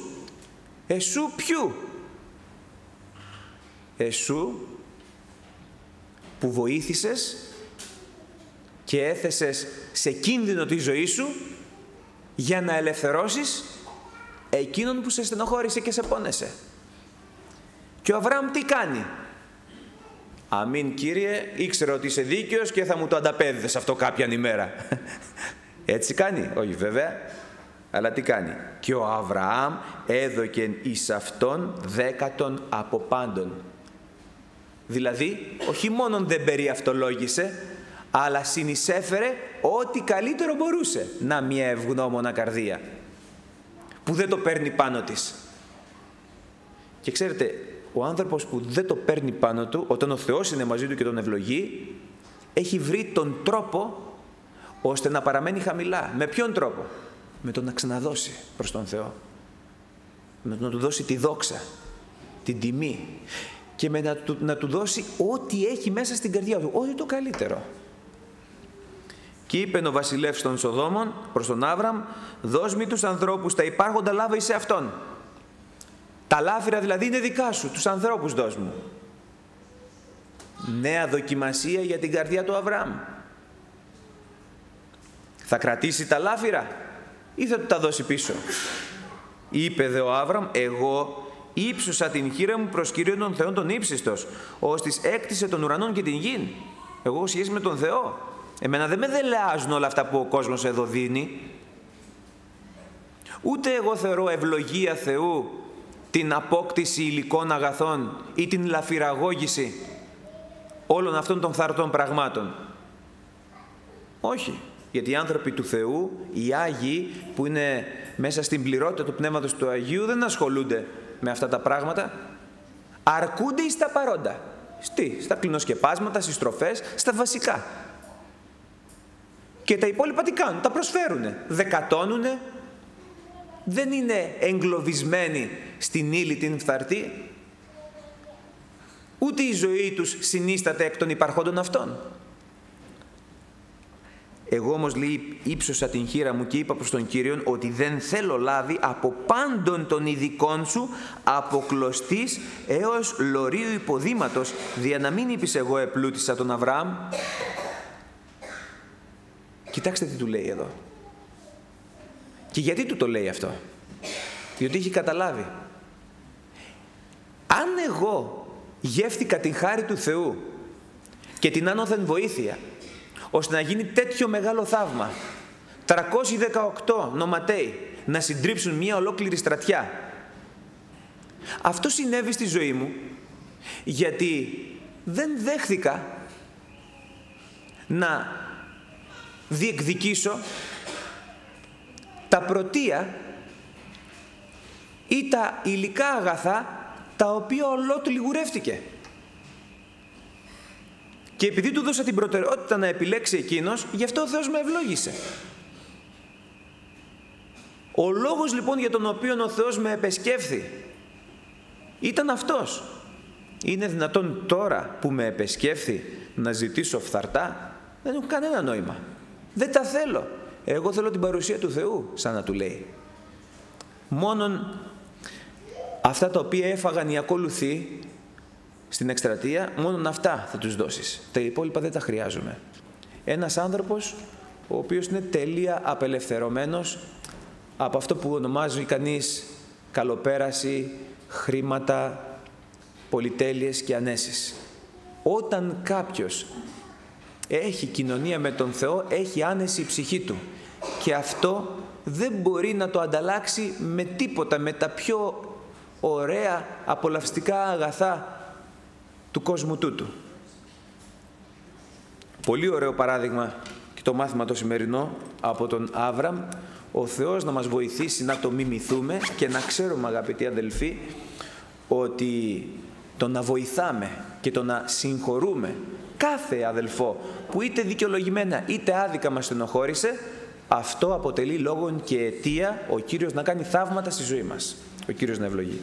Εσού ποιου. Εσού που βοήθησες και έθεσες σε κίνδυνο τη ζωή σου για να ελευθερώσεις εκείνον που σε στενοχώρησε και σε πόνεσε. Και ο Αβραάμ τι κάνει; Αμήν Κύριε, ήξερα ότι είσαι δίκαιος και θα μου το ανταπέδιδες αυτό κάποια ημέρα. Έτσι κάνει, όχι βέβαια, αλλά τι κάνει; Και ο Αβραάμ έδωκε εις αυτόν δέκατον από πάντων. Δηλαδή, όχι μόνον δεν περιαυτολόγησε, αλλά συνεισέφερε ό,τι καλύτερο μπορούσε. Να μια ευγνώμονα καρδία που δεν το παίρνει πάνω της. Και ξέρετε, ο άνθρωπος που δεν το παίρνει πάνω του, όταν ο Θεός είναι μαζί του και τον ευλογεί, έχει βρει τον τρόπο ώστε να παραμένει χαμηλά. Με ποιον τρόπο; Με το να ξαναδώσει προς τον Θεό. Με το να του δώσει τη δόξα, την τιμή και με να του, να του δώσει ό,τι έχει μέσα στην καρδιά του, ό,τι το καλύτερο. Και είπε ο βασιλεύς των Σοδόμων προς τον Άβραμ, δώσ' μη τους ανθρώπους τα υπάρχοντα λάβει σε αυτόν. Τα λάφυρα δηλαδή είναι δικά σου, τους ανθρώπους δώσ' μου. Νέα δοκιμασία για την καρδιά του Αβραάμ. Θα κρατήσει τα λάφυρα ή θα του τα δώσει πίσω. Είπε δε ο Άβραμ, εγώ ύψωσα την χείρα μου προς Κύριον των Θεών τον ύψιστος, ώστις έκτισε τον ουρανόν και την γη. Εγώ σχέση με τον Θεό. Εμένα δεν με δελεάζουν όλα αυτά που ο κόσμος εδώ δίνει. Ούτε εγώ θεωρώ ευλογία Θεού την απόκτηση υλικών αγαθών ή την λαφυραγώγηση όλων αυτών των θαρτών πραγμάτων. Όχι. Γιατί οι άνθρωποι του Θεού, οι Άγιοι που είναι μέσα στην πληρότητα του Πνεύματος του Αγίου δεν ασχολούνται με αυτά τα πράγματα. Αρκούνται στα παρόντα. Στη, στα κλινοσκεπάσματα, στις στροφές, στα βασικά. Και τα υπόλοιπα τι κάνουν, τα προσφέρουνε, δεκατώνουνε, δεν είναι εγκλωβισμένοι στην ύλη την φθαρτή. Ούτε η ζωή τους συνίσταται εκ των υπαρχόντων αυτών. Εγώ όμως λέει ύψωσα την χείρα μου και είπα προς τον Κύριον ότι δεν θέλω λάβει από πάντων των ειδικών σου αποκλωστής έως λωρίου υποδήματος δια να μην είπεις εγώ επλούτησα τον Αβραάμ Κοιτάξτε τι του λέει εδώ. Και γιατί του το λέει αυτό; Διότι έχει καταλάβει. Αν εγώ γεύτηκα την χάρη του Θεού και την άνωθεν βοήθεια ώστε να γίνει τέτοιο μεγάλο θαύμα 318 νοματέοι να συντρίψουν μια ολόκληρη στρατιά αυτό συνέβη στη ζωή μου γιατί δεν δέχθηκα να διεκδικήσω τα πρωτεία ή τα υλικά αγαθά τα οποία ο Λότ λιγουρεύτηκε. Και επειδή του δώσα την προτεραιότητα να επιλέξει εκείνος, γι' αυτό ο Θεός με ευλόγησε. Ο λόγος λοιπόν για τον οποίο ο Θεός με επεσκέφθη ήταν αυτός. Είναι δυνατόν τώρα που με επεσκέφθη να ζητήσω φθαρτά; Δεν έχω κανένα νόημα. Δεν τα θέλω. Εγώ θέλω την παρουσία του Θεού, σαν να του λέει. Μόνον αυτά τα οποία έφαγαν οι ακολουθοί στην εκστρατεία, μόνον αυτά θα τους δώσεις. Τα υπόλοιπα δεν τα χρειάζομαι. Ένας άνθρωπος ο οποίος είναι τελεία απελευθερωμένος από αυτό που ονομάζει κανείς καλοπέραση, χρήματα, πολυτέλειες και ανέσεις. Όταν κάποιος έχει κοινωνία με τον Θεό, έχει άνεση η ψυχή του. Και αυτό δεν μπορεί να το ανταλλάξει με τίποτα, με τα πιο ωραία απολαυστικά αγαθά του κόσμου τούτου. Πολύ ωραίο παράδειγμα και το μάθημα το σημερινό από τον Άβραμ, ο Θεός να μας βοηθήσει να το μιμηθούμε και να ξέρουμε αγαπητοί αδελφοί ότι το να βοηθάμε και το να συγχωρούμε κάθε αδελφό που είτε δικαιολογημένα είτε άδικα μας στενοχώρησε αυτό αποτελεί λόγον και αιτία ο Κύριος να κάνει θαύματα στη ζωή μας. Ο Κύριος να ευλογεί.